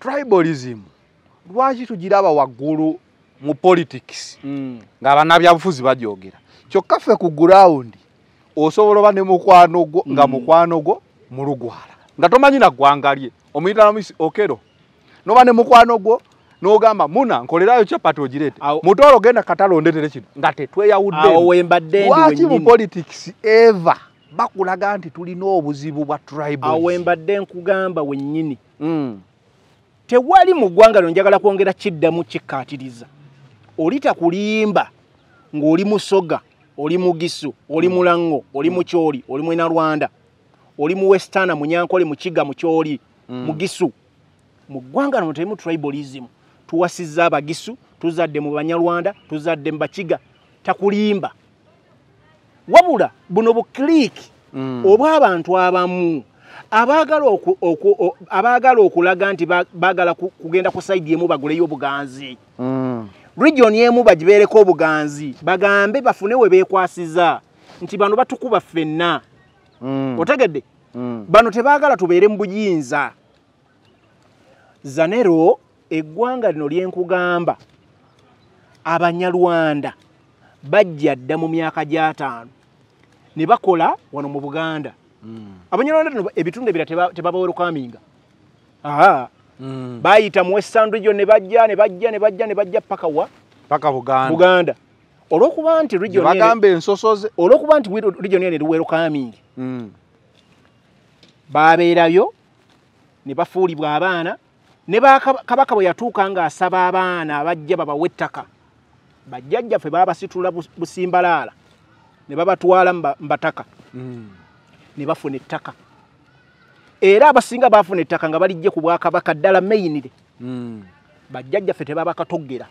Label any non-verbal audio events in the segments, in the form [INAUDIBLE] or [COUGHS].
tribalism lwaki tugiraba waggulu mu politics Mm. ng'abannabyabufuzi bagyogera kyokka ffe ku gurawundi osobola oba ne mukwano gwo nga Mm. mukwano gwo mulugwala nga tomanyi na ggwanga lye omuyitala misi okero noba ne mukwano gwo n'ogamba muna nkolerayo capati ogireete Awo- mutoolo genda katale ondetere kino nga tetweyawudde awo wembadde ndi lwaki mu politics eva bakulaga nti tulina obuzibu bwa tribalism? awo wembadde nkugamba wennyini Mm. Tewali mu ggwanga lyo njagala kwongera kiddamu kikkaatiriza oli takulimba ng'oli musoga oli mugisu oli mulango oli mukyoli oli mwenalwanda oli mu westana munyankole mukiga mukyoli Mm. mugisu. Mu ggwanga lino terimu tribalism. Tuwasizza abagisu tuzadde mu banyalwanda tuzadde mu bakiga. Takulimba. Wabula buno bukliiki obw'abantu abamu abaagala oku- oku- abaagala okulaga nti ba- baagala ku- kugenda ku saidi emu baguleyo obuganzi. Mm. region emu bagibeereko obuganzi. Bagambe bafune we beekwasiza. Nti bano batukuba ffenna. Mm. otegedde? Mm. bano tebaagala tubeere mu buyinza. Zanero eggwanga lino lyenkugamba abanyalwanda bajja dda mu myaka gy'ataano. Ne bakola wano mu buganda Mm. abanyalwanda tino ebitundu ebira teba- tebabawerukaminga aa Mm. bayita mu western region ne bajja ne bajja ne bajja ne bajja paka wa? Paka buganda. Buganda. Olwokuba nti region eno- bagamba ensosoze olwokuba nti region eno eriwerukamingi Mm. babeerayo ne bafuulibwa abaana ne kabaka bwe yatuuka ng'asaba abaana abajja babawe ettaka. Bajjajjaffe baabasitula bus- busimbalaala ne babatwala mu ne bafuna ettaka. Era abasinga baafuna ettaka nga balijje ku bwakabaka ddala meyinire Mm. bajjajjaffe tebabakatoggera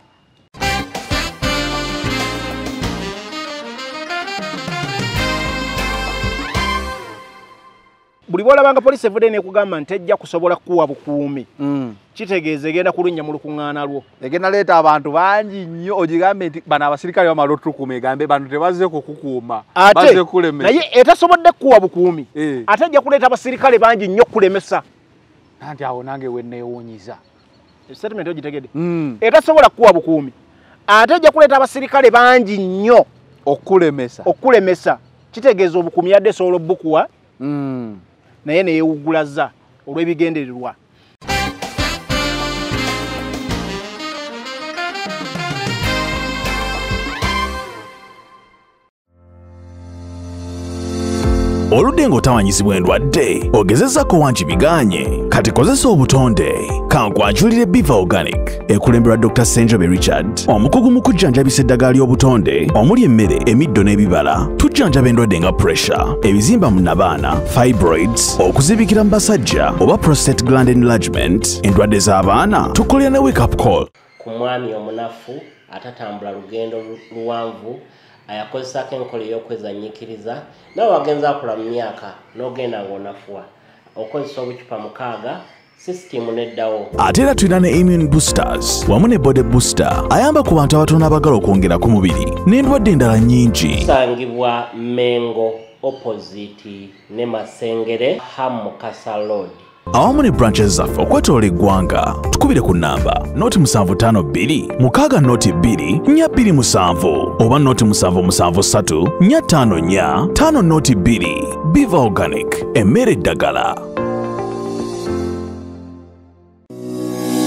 buli bwolabanga poliisi evudde nekugamba nti ejja kusobola kukuwa bukuumi Mm. kitegeeza egenda kulunnya mu lukuŋŋaana lwo egenda leeta abantu bangi nnyo ogigambe nti bano abasirikale bamala otukuuma egambe bano tebazze kukukuuma ate bazze kulemesa naye etasobodde kukuwa bukuumi Eh. ate ejja kuleeta abasirikale bangi nnyo okulemesa anti awo nange weneewuunyiza statement ogitegedde Mm. etasobola kukuwa bukuumi ate ejja kuleeta abasirikale bangi nnyo okulemesa okulemesa kitegeeza obukuumi yadde esobola obukuwa Mm. Naye neyewugulaza olw'ebigendererwa oludde ng'otawanyizibwa endwadde ogezezako wangi biganye. Kati kozesa obutonde. Kankwanjulire biva organic. Ekulemberwa dr senjobe richard. Omukugu mu kujjanjabisa eddagala ly'obutonde omuli emmere emiddo n'ebibala. Tujjanjaba endwadde nga pressure. Ebizimba mu nabaana fibroids okuzibikira mu basajja oba prostate gland enlargement. Endwadde z'abaana tukolera ne wake up call. Ku mwami omunafu atatambula lugendo lu- luwanvu ayakozesako enkola ey'okwezanyikiriza nawe wagenza akula mu myaka n'ogenda ng'onafuwa. Okozesa obucupa mukaaga sisitimu neddawo. Ate era tulina ne immune boosters wamu ne body booster. Ayamba ku bantu abatono abagala okwongera ku mubiri n'endwadde endala nnyingi. Tusangibwa mengo opposite ne masengere hamukasa road awamu ne branches zaffe okwetoola eggwanga. Tukubire ku nnamba noti 752 mukaaga noti 2 nya 27 oba noti 773 nya 5 nya 5 noti 2 biva organic emmere eddagala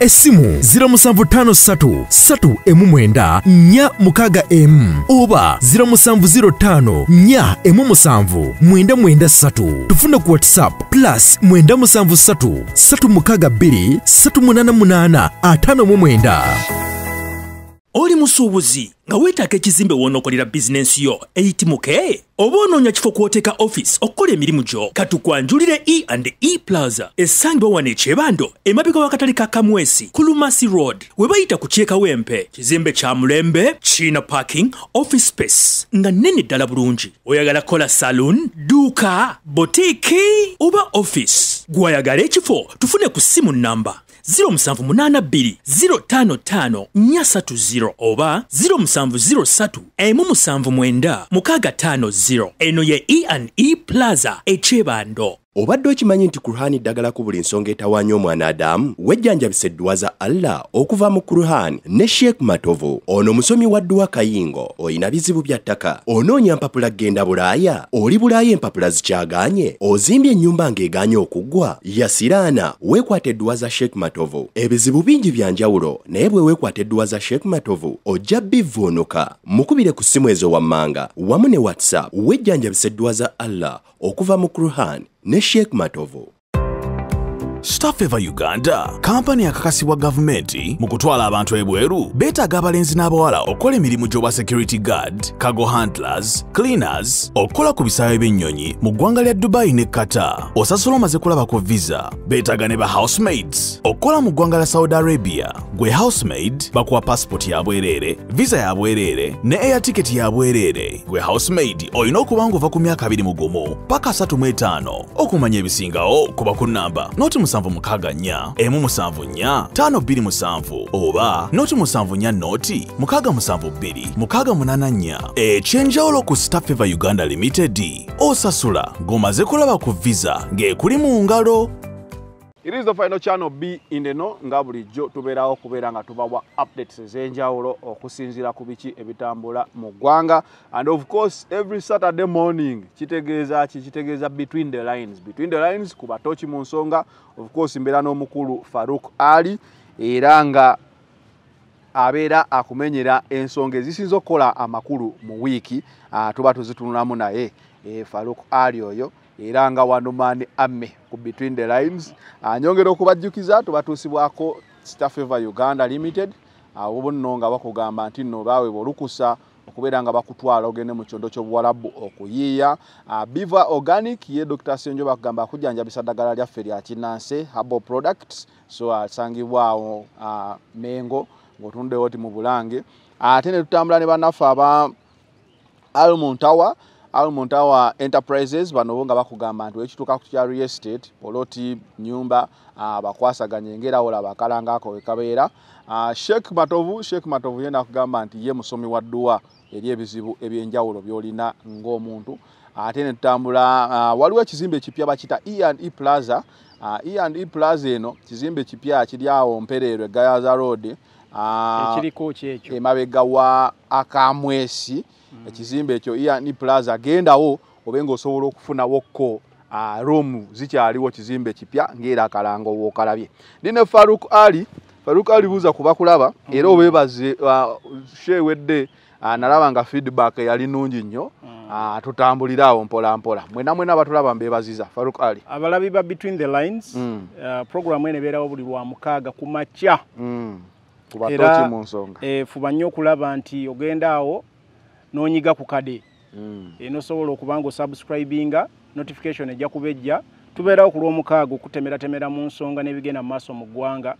essimu 0753 319 4 mukaaga emu. Oba 0705 4 emu musanvu 993 tufuna ku whatsapp plus 973 3 mukaaga 2 388 59 oli musuubuzi nga weetaaga ekizimbe w'onookolera bizinensi yo eyitimuke oba onoonya kifo kw'oteeka offisi okukola emirimu gyo? Katukwanjulire e and e plaza essangibwa wano ekyebando emabega w'akatale ka kamwesi ku lumasi road. We bayita ku kyekawempe kizimbe kya mulembe kiina parking office space nga nnene ddala bulungi. Oyagala kola saloon duuka botiiki oba office? Gw'ayagala ekifo tufune ku simu namba 0782 055 430 oba 0703 179 650 eno ye e&e plaza ekyebando obadde okimanyi nti kurhani ddagala ku buli nsonga etawaanya omwana adamu wejjanjabisa edduwa za allah okuva mu kurhani ne sheek matovu. Ono musomi wa dduwa kayingo oyina bizibu bya ttaka. Onoonya mpapula genda bulaaya oli bulaaya empapula zikyagaanye ozimbye ennyumba ng'egaanye okuggwa. Yasiraana weekwata edduwa za sheek matovu. Ebizibu bingi bya njawulo naye bwe weekwata edduwa za sheek matovu ojja bivvuunuka. Mukubire ku ssimu ezo wammanga. Wamu ne whatsapp wejjanjabisa edduwa za allah okuva mu kurhani ne sheek matovu Staffeva Uganda. Kampani akakasibwa gavumenti mu kutwala abantu ebweru beetaaga abalenzi n'abawala okukola emirimu gy'obwa security guard cargo handlers cleaners okukola ku bisaawe by'ennyonyi mu ggwanga lya dubai ne qatar. Osasula omaze kulaba ku visa. Beetaaga ne ba housemaids okukola mu ggwanga lya saudi arabia. Gwe housemaid bakuwa passport ya bwereere visa ya bwereere ne air ticket ya bwereere. Gwe housemaid olina okuba ng'ova ku myaka 21 paka 35 okumanya ebisingawo kuba ku namba noti musanvu mukaaga nnya emu musanvu nnya ttaano bbiri musanvu oba noti musanvu nnya noti mukaaga musanvu bbiri mukaaga munaana nnya. Ekyenjawulo ku staffeva uganda limited osasula ng'omaze kulaba ku visa ng'ekuli mu ngalo It is the final channel B in the know nga bulijjo tubeerawo okubeera nga tubawa updates ez'enjawulo okusinziira ku biki ebitambula mu ggwanga. And of course every saturday morning kitegeeza ki? Kitegeeza between the lines. Between the lines ku batoki mu nsonga of course mbeera n'omukulu faruk ali era nga abeera akumenyera ensonga ezisinza okukola amakulu mu wiiki tuba tuzitunulamu naye. E, faruk ali oyo era nga wanomani amme ku between the lines. Anyongera okubajjukiza tubatuusibwako staffeva uganda limited. Abo nno nga bakugamba nti nno baweebwa olukusa okubeera nga bakutwala ogende mu kyondo ky'obuwalabu okuyiiya. Biva organic ye dr senjo bakugamba akujjanjabisa ddagala lyaffe lya kinanse habo products. So asangibwawo uh, mengo ng'otunuddewo ti mu bulange. Ate ne tutambula ne bannaffe aba almond tower almond tower enterprises bano nga bakugamba nti wekituuka ku kya real estate poloti nyumba uh, bakwasaganya engerawola bakalangako wekabeera uh, sheek matovu sheek matovu ye nakugamba nti ye musomi wa dduwa eri ebizibu ebyenjawulo byolina ng'omuntu. Ate ne tutambula waliwo ekizimbe ekipya bakita e&e plaza. E&e plaza eno kizimbe kipya kiri awo mpereero egayaza road. Uh, ekiriko kyekyo. emabega wa akamwesi. Ekizimbe ekyo iani plaza gendawo obe ngaosobola okufunawokko uh, room zikyaliwo kizimbe kipya ngaera akalango wookalabye ndine faruk ali faruk ali buuza kuba kulaba mm. era obebaze uh, shewedde uh, nalaba nga feedback yali nungi nnyo mm. uh, tutambulirawo mpola mpola mwena mwena batulaba mbebaziza faruk ali abalabi ba between the lines Mm. uh, programu eno ebeerawo buli lwa mukaaga ku makya mm. kubatoki Era, mu nsonga eh, fuba nnyo okulaba nti ogenda awo n'onyiga ku kade mm. eh, nosobola okuba nga osubscribinga notification ejja kuba ejja tubeerawo ku lw'omukaaga okutemeratemera mu nsonga n'ebigenda mu maaso mu ggwanga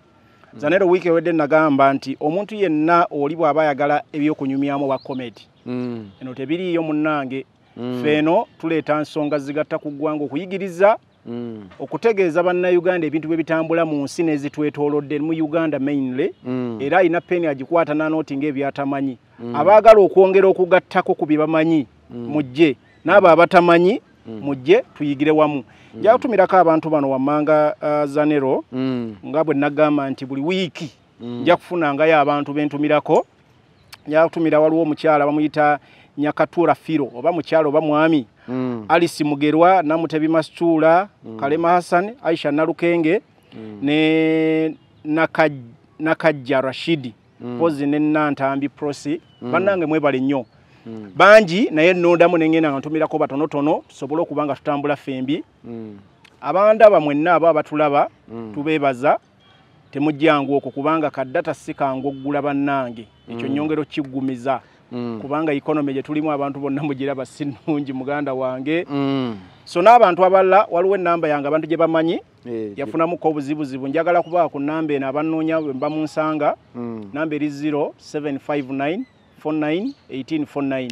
zanero wiiki ewedde nagamba nti omuntu yenna oli bw'aba ayagala ebyokunyumyamu obwa comedi Mm. eno tebiriiyo munnange Mm. ffe eno tuleeta nsonga zigatta ku ggwanga okuyigiriza Mm. okutegeeza bannayuganda ebintu bwe bitambula mu nsi n'ezitwetoolodde mu uganda mainly Mm. era alina peni agikwata nanooti ng'ebyatamanyi abaagala okwongera okugattako ku bye bamanyi mujje. N'abo abatamanyi mujje tuyigire wamu. Nja kutumirako abantu bano wammanga uh, zanero Mm. nga bwe nagamba nti buli wiiki nja kufunangayo abantu bentumirako nja kutumira waliwo omukyala bamuyita nyakatura firo oba mukyala oba mwami. Mm. alice mugerwa namutebi masitula kalema hassan aisha nalukenge ne Nakaj- nakajja rashidi pozi ne nantambi prosi. Bannange mwebale nnyo. Bangi naye nondamu nengenda nga ntumirako batonotono tusobole okuba nga tutambula fembi. Mm. abandaba mwenna abo abatulaba tubeebaza temujjangu okwo kubanga kaddata si kangu oggula bannange. Ekyo nyongero kiggumiza Mm. kubanga ikonomi gye tulimu abantu bonna mugiraba si nnungi muganda wange. Mm. So n'abantu abalala waliwo ennamba yange abantu gye bamanyi Eh, yafunamuko obuzibuzibu njagala kubaa ku nnamba eno abannoonya bwe mba mu nsanga Mm. namba eri 0759 49 1849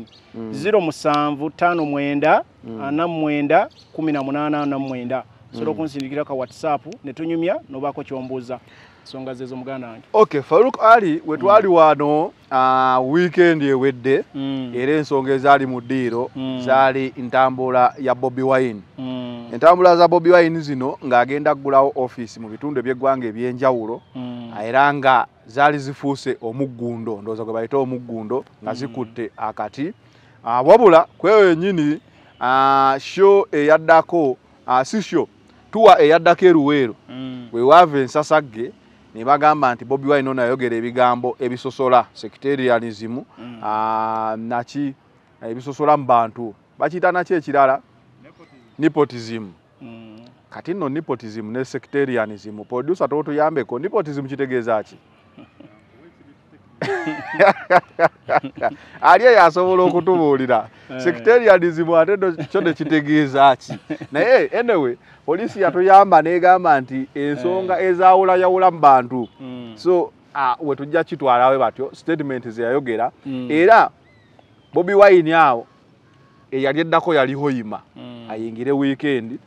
0 musanvu tano mwenda ana mwenda kumi na munaana ana mwenda. Osobola okunsindikira ka whatsapp ne tunyumya nobaako kyombuuza ensonga zezo muganda wange okay faruk ali we twali wano uh, weekend ewedde Mm. era ensonga ezaali mu ddiiro Mm. zaali ntambula ya bobi wine Mm. entambula za bobi wine zino ng'agenda kugulawo offisi mu bitundu eby'eggwanga eby'enjawulo Mm. era nga zaali zifuuse omuggundo ndowooza gwe bayita omuggundo nga zikutte akati Ah, wabula kweyo yennyini ah, sho eyaddako ah, si sho tuwa eyaddako eruweero Mm. bwe waava ensasagge ne bagamba nti bobi wine ono ayogera ebigambo ebisosola sectarianism ah, naki ebisosola mu bantu. Bakiyita naki ekirala? Nepotism. Mm. kati nno nepotism ne sectarianism. Producer totuyambeko nepotism kitegeeza ki [LAUGHS] [LAUGHS] ali eyo asobola okutubuulira? Sectarianism ate no kyo nekitegeeza ki? [LAUGHS] Naye anyway poliisi yatuyamba negamba nti ensonga ezawulayawula mu bantu. Mm. so ah, we tujja kitwalawe batyo statement zeyayogera Mm. era bobi wine awo eyali eddako yali hoyima Mm. ayingire weekend.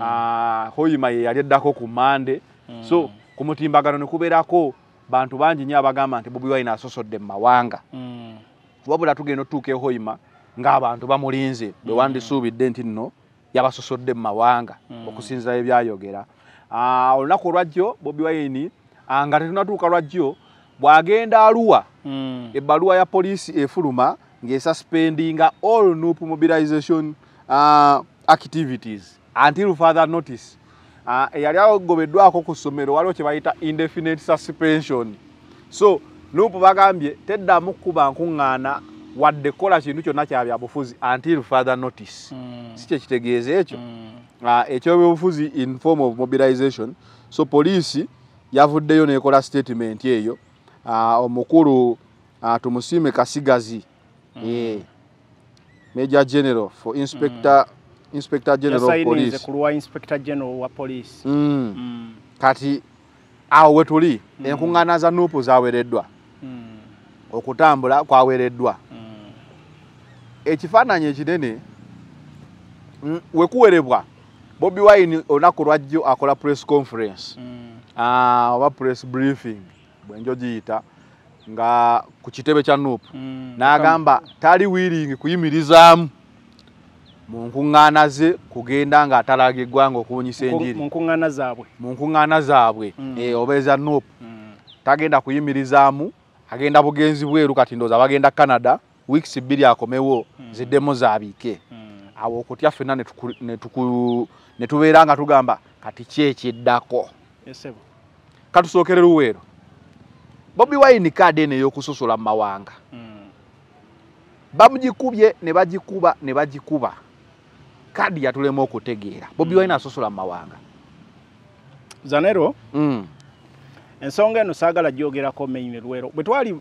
Ah, hoyima ye yali eddako ku mande so ku mutimbagano ne kubeerako bantu bangi nnyo abagamba nti bobi wine asosodde mu mawanga. Mm. wabula tugenda otuuka e hoyima ng'abantu bamulinze bwe wandisuubidde nti nno yabasosodde mu mawanga okusinzira ebyayogera. Ah, olunaku olwajjo bobi wine ah, nga tetunatuuka lwajjo bw'agenda aluwa. Mm. ebbaluwa ya poliisi efuluma ng'esuspendinga all nup mobilization uh, activities. Until further notice eyali agobeddwako ku ssomero waliwo kye bayita indefinite suspension so nup bagambye teddamu kuba nkuŋŋaana wadde kukola kintu kyonna kya byabufuzi until further notice Mm. si kye kitegeeza ekyo Mm. uh, ekyobyobufuzi in form of mobilization so poliisi yavuddeyo nekola statement eyo uh, omukulu tumusiime kasigazi mm. yeah. major general for inspector, mm. Inspector general of police ku lwa inspector general wa police mm. Mm. kati awo we tuli mm. enkuŋŋaana za nuupu zaweereddwa Mm. okutambula kwaweereddwa Mm. ekifaananyi ekinene mm, wekuwerebwa bobi wine olunaku lwajjo akola press conference Mm. Ah, oba press briefing bwenjo giyita nga ku kitebe kya nuupu Mm. n'agamba tali wiiringi kuyimirizaamu mu nkuŋŋaana ze kugenda ng'atalaga eggwanga okubunyisa enjiri mu nkuŋŋaana zaabwe mu nkuŋŋaana zaabwe Mm. eh, oba eza nuupu Mm. tagenda kuyimirizaamu agenda bugenzi bweru kati ndooza bagenda canada wiikisi bbiri akomewo ziddemu zaabiike Mm. awo okutya ffenna ne tubeera nga tugamba kati ki ekiddako Esebo. katusookere luweero bobi wine kaadi eno ey'okusosola mu mawanga Mm. bamugikubye ne bagikuba ne bagikuba kaadi yatulema okutegeera. Bobi wine asosola mu mawanga. Zanero? Mm, ensonga eno saagala gyogerako maine lwero.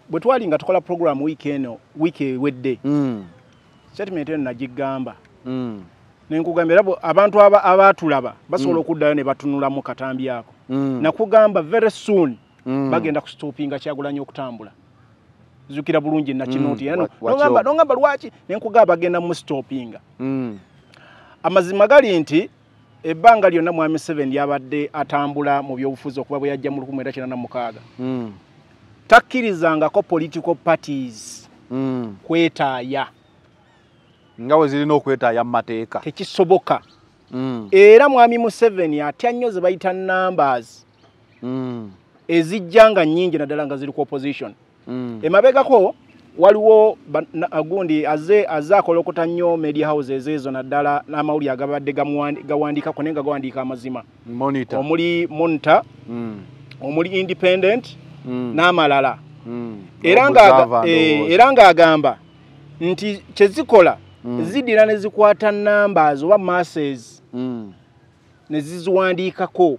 Bwe twali nga tukola program wiiki eno wiiki ewedde mm, statement eno nagigamba. Mm, nenkugamba era abantu aba- abaatulaba basobola okuddayo ne batunulamu katambi ako. Mm, nakugamba very soon mm. bagenda kustopinga kyagulanyi okutambula. Zukira bulungi nakinoti Mm, wakyo. nogamba nogamba lwaki? Nenkugamba bagenda mustopinga Mm, amazima gali nti ebbanga lyonna mwami seven lyabadde atambula mu byobufuzi okuba bwe yajja mu 1996 mm, takkirizangako political parties mm. kwetaaya nga bwe zirina okwetaaya mu mateeka. Tekisoboka. Mm, era mwami museveni atya nnyo ze bayita numbers? Ezijja nga nnyingi naddala nga ziri ku opposition. Emabegako waliwo gundi aze aze akolokota nnyo media houses ezo naddala n'amawulire agabadde gawandiikako naye nga gawandiika amazima. Monitor. Omuli monitor Mm, omuli independent mm, n'amalala. Mm. era ndowooza. era ng'agamba nti kyezikola Mm. ziddira ne zikwata numbers oba masses Mm, ne ziziwandiikako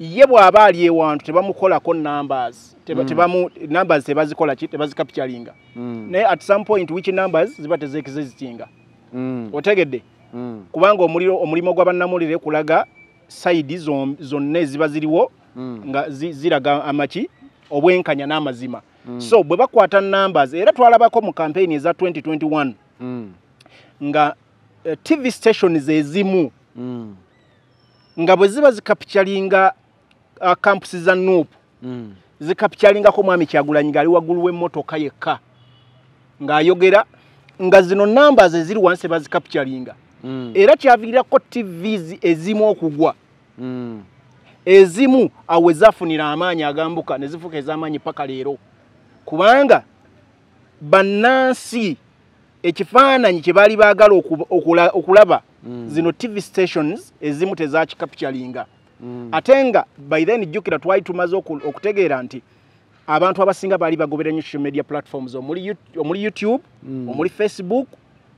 ye bw'aba ali ewantu tebamukolako numbers Mm. tebamu numbers tebazikola ki tebazikapitalinga Mm. naye at some point which numbers ziba tezekizitinga Mm. otegedde Mm. kubanga omuliro omulimo gw'abannamulire kulaga sayidi zom- zonna eziba ziriwo Mm. nga zi- ziraga amaki obwenkanya n'amazima Mm. so bwe bakwata numbers era twalabako mu campaign eza 2021 Mm. nga uh, tv stations ezimu Mm. nga bwe ziba zikapitalinga uh, campusi za nuupu Mm. zikapitalingako mwami kyagulanyi ngaali waggulu w'emmotoka yekka ng'ayogera nga zino numbers eziri wansi bazikapitalinga Mm. era kyaviirako tvs ezimu okugwa Mm. ezimu awo ezafunira amaanyi agambuka ne zifuuka ez'amaanyi paka leero kubanga bannansi ekifaananyi kye baali baagala oku- okula- okulaba Mm. zino tv stations ezimu tezakikapitalinga Mm. Ate nga by then jjukira twali tumaze oku- okutegeera nti abantu abasinga baali bagobera nnyo social media platforms omuli Yout- omuli youtube Mm. omuli facebook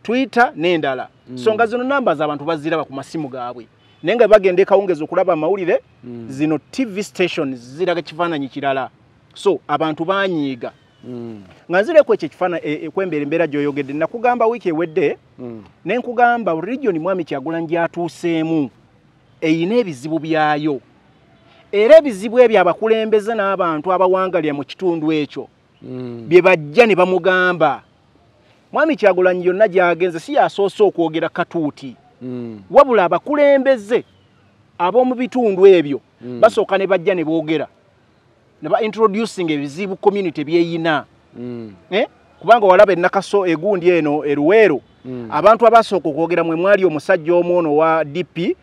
twitter n'endala so nga zino numbers abantu baziraba ku masimu gaabwe naye nga bagenda ekawungezi okulaba amawulire Mm. zino tv stations ziraga kifaananyi kirala so abantu banyiiga Mm. nga nzireku ekyo ekifaana e- ekwembeera embeera gy'oyogedde nakugamba wiiki ewedde Mm. ne nkugamba region mwami kyagulanyi gyatuuseemu eyina ebizibu byayo era ebizibu ebyo abakulembeze n'abantu abawangalira mu kitundu ekyo Mm. bye bajja ne bamugamba mwami kyagulanyi yonna gy'agenze si yasoose okwogera katuuti Mm. wabula abakulembeze ab'omu bitundu ebyo Mm. basooka ne bajja ne boogera ne ba introducing ebizibu community byeyina Mm. eh? kubanga walaba enakaso egundi eno eruweero. Abantu abasooka okwogera mwe mwali omusajja omu ono wa dp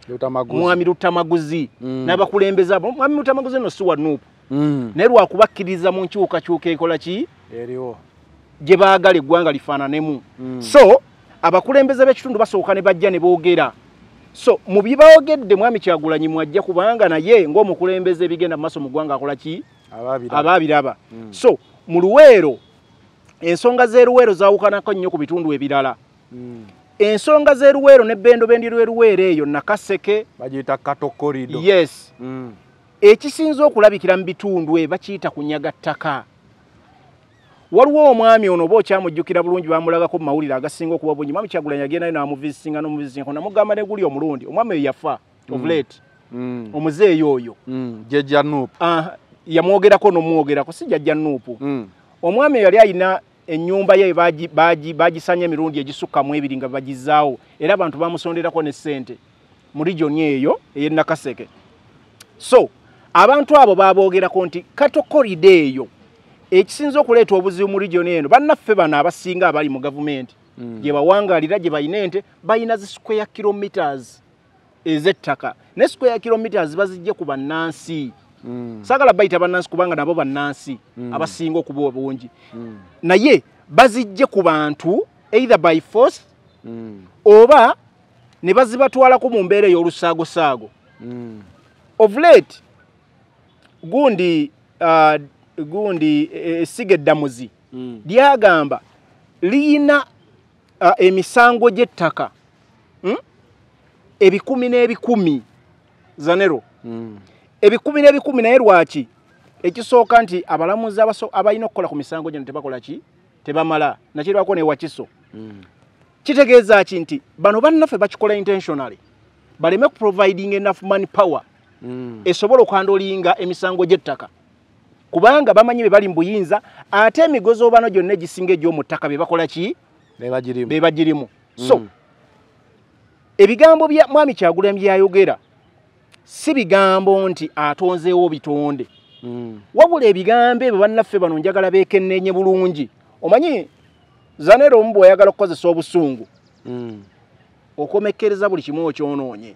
mwami lutamaguzi Mm. n'abakulembeze abo mwami lutamaguzi no si wa nuupu Mm. naye lwakubakkiriza mu nkyukakyuka ekola ki Eriwo. gye baagala eggwanga lifaananemu Mm. so abakulembeze b'ekitundu basooka ne bajja ne boogera so mu bye baogedde mwami kyagulanyi mwajja kubanga naye ng'omukulembeze ebigenda mu maaso mu ggwanga akola ki Ababira. aba abiraba Mm. so mu luweero ensonga z'eruweero zaawukanako nnyo ku bitundu ebirala Mm. Ensonga z'eruweero n'ebbendo bendi lw'eruweero eyo nakaseke Bagiyita kato corridor. yes Mm. ekisinza okulabikira mu bitundu ebyo bakiyita kunyaga ttaka waliwo omwami ono oba okyamujjukira bulungi bamulagako mu mawulire agasinga okuba bungi mwami kyagulanyi agendayo n'amuvisinga n'omuvisinga namugamba ne guli omulundi omwami oyo yafa ovulate Mm. omuzeeyi oyo Mm. Jeja Nup. Ah, yamwogerako n'omwogerako si jajja nuupu Mm. omwami oyo yali alina ennyumba ye bagi- bagi- bagisanya emirundi egisukka mu ebiri nga bagizaawo era abantu bamusonderako ne ssente mu regioni eyo ey'enakaseke so abantu abo baboogerako nti kato koride eyo ekisinza okuleeta obuzibu mu regioni eno bannaffe bano abasinga abali mu gavumenti Mm. gye bawangalira gye balina ente balina zi square kilometers ez'ettaka ne square kilometers bazijje ku bannansi. Saagala bayita bannansi kubanga nabo bannansi Mm. abasinga okuba obungi Mm. naye bazijje ku bantu either by force Mm. oba ne bazibatwalako mu mbeera ey'olusaagosaago of late gundi uh, gundi essiga eddamuzi Mm. lyagamba liyina uh, emisango gy'ettaka hmm? ebikumi n'ebikumi zanero. Ebikumi n'ebikumi naye lwaki? Ekisooka nti abalamuzi abalina okukola ku misango gino tebakola ki? Tebamala. Nakirwako ne wakiso. Mm. kitegeeza ki nti bano bannaffe bakikola intentionally? Baleme kuproviding enough money power Mm. esobola okwandolinga emisango gy'ettaka. Kubanga bamanyi be bali mu buyinza ate emigozoobano gyonna egisinga egy'omu ttaka be bakola ki? Be bagirimu. So Mm. ebigambo bya mwami kyagulanyi byayogera si bigambo nti atonzeewo bitonde Mm. wabula ebigambo ebyo bannaffe bano njagala beekenneenye bulungi. Omanyi zanero omu bw'oyagala okukozesa obusungu? Mm. okomekkereza buli kimu okyonoonye.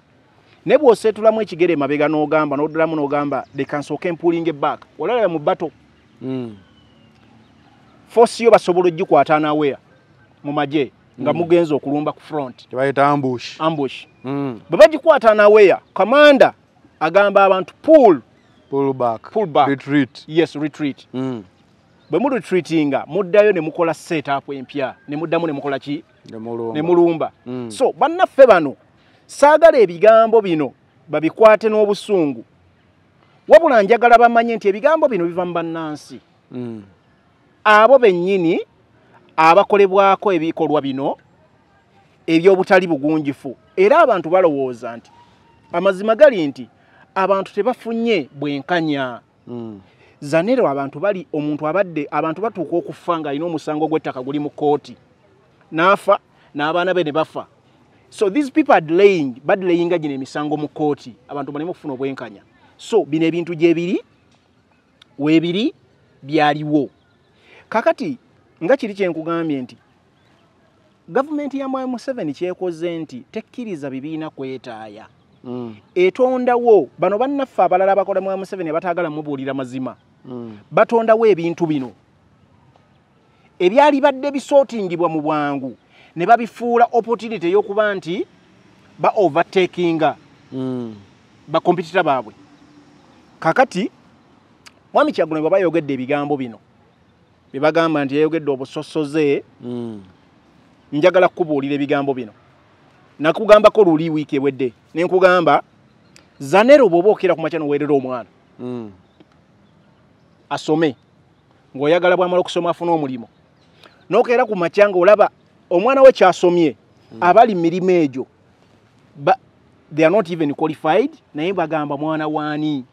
Naye bw'oseetulamu ekigere emabega n'ogamba n'oddulamu n'ogamba leka nsooke empuulinga ebbaaka olaba mu bato Mm. foosi yo basobola ogikwata anaweya mu magye nga mugenza okulumba ku front. Ambush. ambush. Bwe bagikwata anaweya kamanda agamba abantu pull Pull back. Pull back. Retreat. yes retreat Mm. bwe mu retreatinga muddayo ne mukola setup empya ne muddamu ne mukola ki Ne mulumba. ne mulumba Mm. so bannaffe bano saagala ebigambo bino babikwate n'obusungu wabula njagala bamanye nti ebigambo bino biva mu bannansi Mm. abo bennyini abakolebwako ebikolwa bino ebyobutali bugunjifu era abantu balowooza nti amazima gali nti abantu tebafunye bwenkanya Mm. zanero abantu bali omuntu abadde abantu batuuka okufa ng'alina omusango gw'ettaka guli mu kooti n'afa n'abaana be ne bafa so these people are delaying badelayinga gino emisango mu kooti abantu baleme okufuna obwenkanya so bino ebintu gyebiri weebiri byaliwo kakati nga kiri kyenkugambye nti gavumenti ya mwai museveni kyekoze nti tekkiriza bibiina kwetaaya. Etondawo bano bannaffe abalala bakola mwai museveni abataagala mubuulira mazima Mm. batondawo ebintu bino ebyali badde bisootingibwa mu bwangu ne babifuula opportunity ey'okuba nti ba overtakinga Mm. bakompitita baabwe kakati mwami kyagulanyi bwaba yayogedde ebigambo bino bye bagamba nti yayogedde obusosoze Mm. njagala kukubuulira ebigambo bino nakugambako luli wiiki ewedde. Nenkugamba zanero bw'oba okira ku makya noweerera omwana Mm. asome ng'oyagala bwamala okusoma afune omulimu. N'okeera ku makya ng'olaba omwana we kyasomye abali mu mirimu egyo. They are not even qualified naye bagamba mwana waani?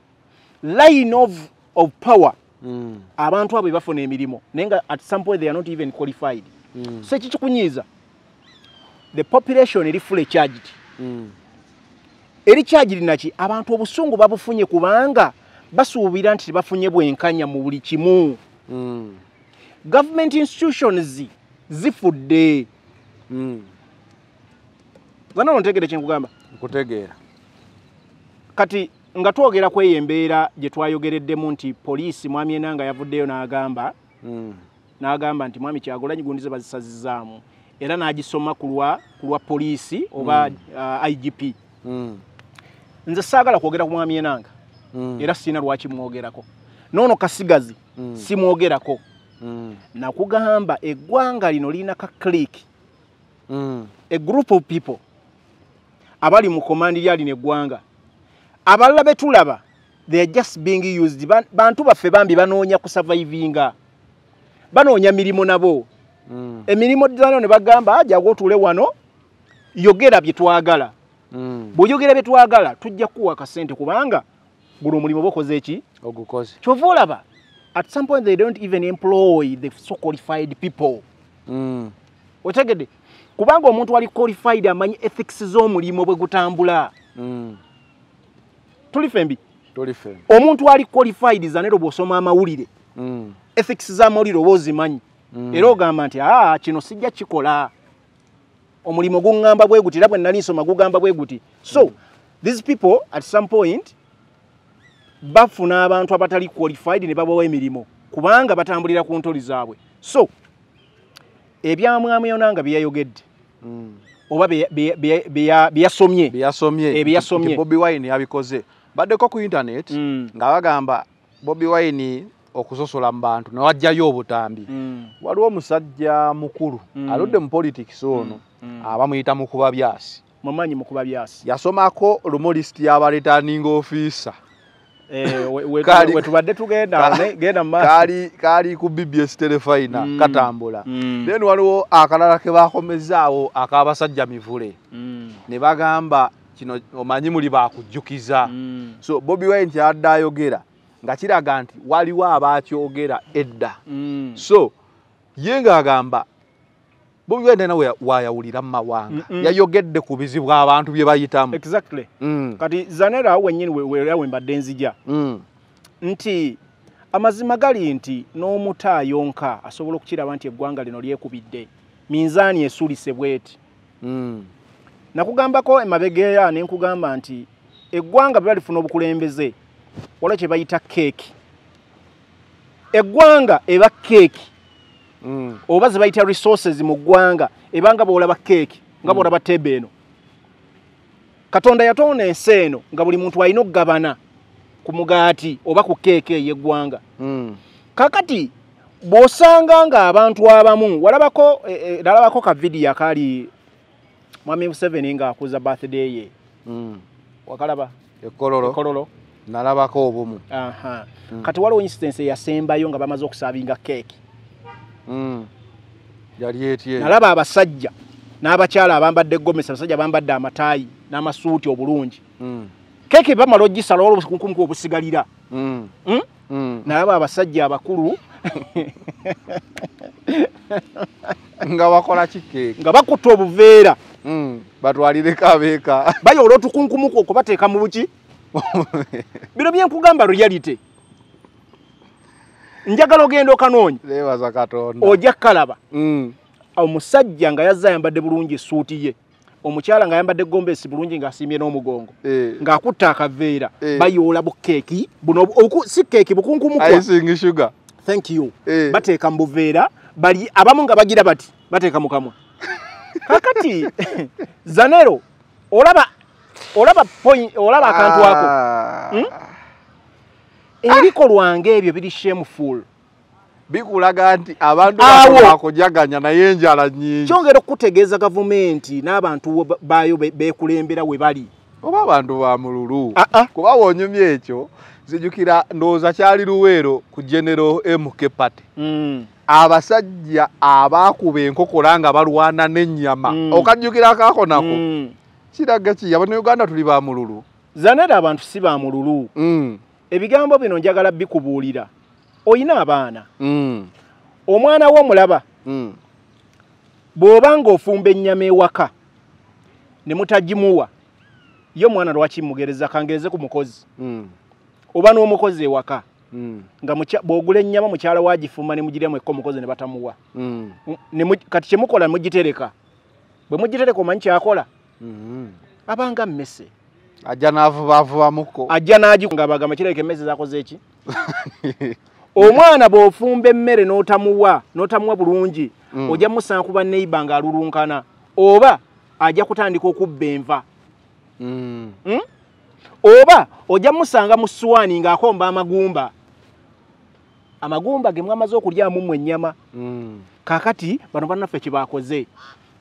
Line of, of power. Mm. abantu abo bafuna emirimu naye nga at some point they are not even qualified. Mm. so ekikikunyiiza the population eri fully charged eri charged naki? Abantu obusungu babufunye kubanga basuubira nti tebafunye bwenkanya mu buli kimu. Mm. government institutions zifudde. Zana nontegere kyenkugamba nkutegeera. Kati nga twogera ku eyo embeera gye twayogereddemu nti poliisi mwami enanga yavuddeyo n'agamba Mm. n'agamba nti mwami kyagulanyi gundi ze bazisazizaamu era n'agisoma ku lwa ku poliisi oba uh, igp Mm. nze saagala kwogera ku mwami enanga. Mm. era siina lwaki mwogerako noono kasigazi simwogerako. Nakugamba eggwanga lino lirina ka click a group of people abali mu komandi lya lino eggwanga. Abalala betulaba they are just being used. Ba- bantu baffe bambi banoonya kusurvivinga banoonya mirimu nabo. Emirimu ddano ne bagamba ajaga otuule wano yogera bye twagala Mm. bw'oyogera bye twagala tujja kuwa akasente kubanga guno omulimu oba okoze eki ogukoze kyova olaba at some point they don't even employ the so qualified people Mm. otegedde kubanga omuntu ali qualified amanyi ethics z'omulimu bwe gutambula Mm. tuli fembi omuntu ali qualified zanero bw'osoma amawulire Mm. ethics z'amawulire oba ozimanyi Mm. Era ogamba nti aa kino sijja kikola. Omulimu guŋŋamba bwe guti era bwe nali nsoma gugamba bwe guti. So these people at some point bafuna abantu abatali qualified ne babawa emirimu kubanga batambulira ku ntoli zaabwe. So ebyamwami yonanga bye yayogedde Mm. oba bye- bye- bye- bye- bye yasomye byeyasomye Eh, bye yasomye. nti bobi wine yabikoze. Baddeko ku internet Mm. nga bagamba bobi wine okusosola mu bantu newajjayo obutambi Mm. waliwo omusajja mukulu Mm. aludde mu politics ono Mm. abamuyita mukuba byasi mumanyi mukuba byasi yasomako lumu lisiti y'aba returning officer Eh, we- we- Kali- [LAUGHS] we tubadde tugenda Ka- ne- genda mu maaso kaali kaali ku bbs telefina Mm. katambula Mm. then waliwo akalala ke bakomezaawo ak'abasajja mivule Mm. ne bagamba kino omanyi muli bakujjukiza Mm. so bobi wine kyadde ayogera nga kiraga nti waliwo abakyogera edda. Mm. so ye ng'agamba bobi wine nawe wayawulira mu mawanga. Mm-mm. yayogedde ku bizibu abantu bye bayitamu. Exactly. Mm, kati zanera wenyini we- we- era we mbadde nzija mm, nti amazima gali nti n'omutaayonka asobola okukiraba nti eggwanga lino lyekubidde. Minzaani esuulise bweti. Mm, nakugambako emabega era ne nkugamba nti eggwanga bwe balifuna obukulembeze waliwo kye bayita keeki. Eggwanga eba keeki. Mm, oba ze bayita resources mu ggwanga ebanga bwolaba keeki nga bwolaba tebe eno. Katonda yatonda ensi eno nga buli muntu alina okugabana ku mugaati oba ku keeki ey'eggwanga mm, kakati bw'osanga ng'abantu abamu walabako eh, eh, nalabako ka vidiyo akaali mwami museveni ng'akuza birthday ye. Mm. wakalaba? Ekololo. Kololo nalabako obumu aha kati waliwo incidence eyasembayo nga bamaze okusaabinga keeki Mm. yali etye nalaba abasajja n'abakyala abambadde gomesi abasajja bambadde amataayi n'amasuuti obulungi Mm. keeki bamala ogisala olwo obukunkumku obusigalira Mm. Mm? Mm. nalaba abasajja abakulu [LAUGHS] nga bakola kikeeki nga bakutte obuveera Mm. batwalireko abeeka bayoola otukunkumuku okubateeka mu buki [LAUGHS] bino byenkugamba reality njagala ogenda okanoonya nebaza katonda ojja kalaba Mm. omusajja nga yazze ayambadde bulungi esuuti ye omukyala nga ayambadde gombesi bulungi ng'asimbye n'omugongo Eh. ng'akutte akaveera Eh. bayoola bukeeki buno si keeki bukunkumukwa thank you Eh. bateeka mu buveera bali abamu nga bagira bati bateeka mu kamwa [LAUGHS] kakati [LAUGHS] zanero olaba olaba point olaba akantu ako Ah. ebikolwa ngaebyo biri shameful bikulaga nti abantu Awo. bakujaganya naye enjala nyingi kyongera okutegeeza gavumenti n'abantu ba- baayo be- beekulembera we bali oba abantu ba mululu Ah, ah. kuba wonyumya ekyo zijukira ndowooza kyali luweero ku general mk party Mm. abasajja abaakuba enkokola nga balwana n'ennyama Mm. okajjukira akaako nako. Kiraga ki? Abanayuganda tuli ba mululu. Zanera abantu si ba mululu. Mm, ebigambo bino njagala bikubuulira. Oyina abaana. Mm, omwana wo omulaba mm. bw'oba ng'ofumba ennyama ewaka ne mutagimuwa ye omwana lwaki mugereza kangereze ku mukozi. Mm, oba n'omukozi ewaka mm, nga bw'ogula ennyama mukyala wagifumba ne mugiryamu ekka omukozi ne batamuwa. Mm, Ne mu- kati kyemukola mugitereka bwe mugitereka omanyi kyakola? mm. Abanga mmese. Ajja n'avubaavubamuko ajja n'agi nga bagamba kireka emmese zakoze eki? [LAUGHS] Omwana bw'ofumba emmere n'otamuwa n'otamuwa bulungi Mm. ojja musankuba neiba ng'alulunkana oba ajja kutandika okubba enva. Mm, Hmm? oba ojja musanga mu ssuwaani ng'akomba amagumba. Amagumba ge mwamaze okulyamu mmwe ennyama mm, kaakati bano bannaffe kye baakoze.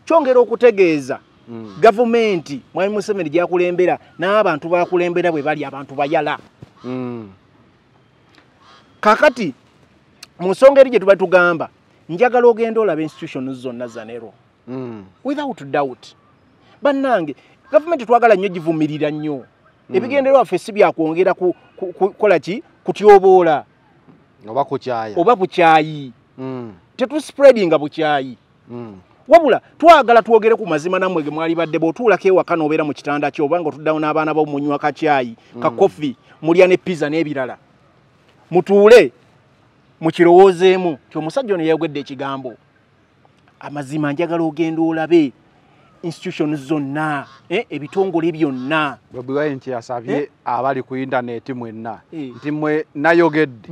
Kyongera okutegeeza. Gavumenti mwami museveni gyakulembera n'abantu bakulembera bwe bali abantu bayala. Mm, kaakati mu nsonga eri gye tuba tugamba njagala ogenda olaba institutions zonna zanero mm, without doubt. Bannange gavumenti twagala nnyo givumirira nnyo. Ebigendererwa waffe si byakwongera ku- ku- kukola ki? Kutyoboola oba bukyayi Mm, tetuspreadinga bukyayi. Mm, wabula twagala twogere ku mazima nammwe ge mwali badde bw'otuulako ewaka n'obeera mu kitanda kyo oba nga otuddawo n'abaana bo munywa kakyayi ka kofi mulya ne pizza n'ebirala. Mutuule mukirowoozeemu ti omusajja ono yayogedde ekigambo amazima njagala ogenda olabe institutions zonna eh, ebitongole byonna. Bobi wine nti yasabye abali ku intaneti mwenna Eh. nti mwe nayogedde.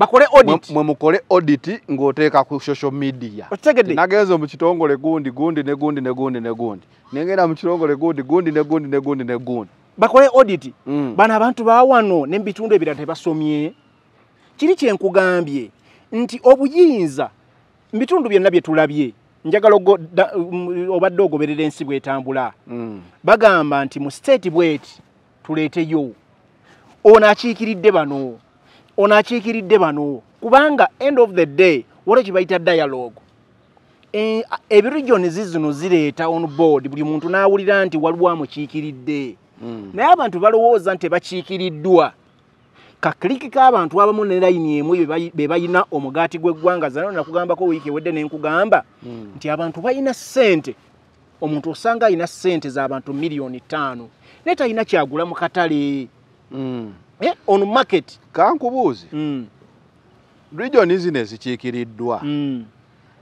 Mwe- mukole audit ng'oteeka ku social media. Nagenze mu kitongole gundi gundi ne gundi ne gundi ne gundi. Nengenda mu kitongole gundi gundi ne gundi ne gundi ne gundi. Bakole audit. Mm. bano abantu bawano n'ebitundu ebirala tebasomye kiri kyenkugambye nti obuyinza mu bitundu byonna bye tulabye njagala um, obadde ogoberera ensi bwetambula. Mm. bagamba nti mu state bweti tuleeteyo ono akiikiridde bano ono akiikiridde bano. Kubanga end of the day waliwo kye bayita dialogue. Eh, ebirijoni zizino zireeta on board buli muntu n'awulira nti waliwo amukiikiridde. Mm. naye abantu balowooza nti tebakiikiriddwa kakiliki k'abantu abamu ne layini emu be balina omugaati gw'eggwanga. Zano nakugambako wiiki ewedde ne nkugamba Mm. nti abantu balina ssente omuntu osanga alina ssente z'abantu miliyoni ttaano naye talina kyagula mu katale. Mm. eh, on market. Kankubuuze. Mm. regioni zino ezikiikiriddwa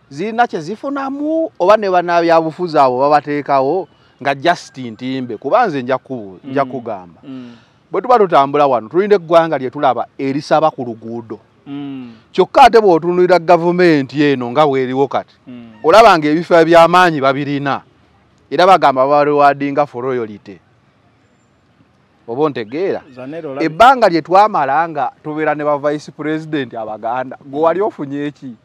zirina kye zifunamu oba ne bannabyabufuzi abo babateekawo nga justin timbe kuba nze nja kugamba. Bwe tuba tutambula wano tulina eggwanga lye tulaba erisaba ku luguudo. Mm. kyokka ate bw'otunuulira gavumenti eno nga bweriwo kati Mm. olaba nga ebifo ebyamaanyi babirina era bagamba barewadinga for royalty. Oba ontegeera? Ebbanga lye twamala nga tubeera ne ba vice president abaganda gwe wali ofunye eki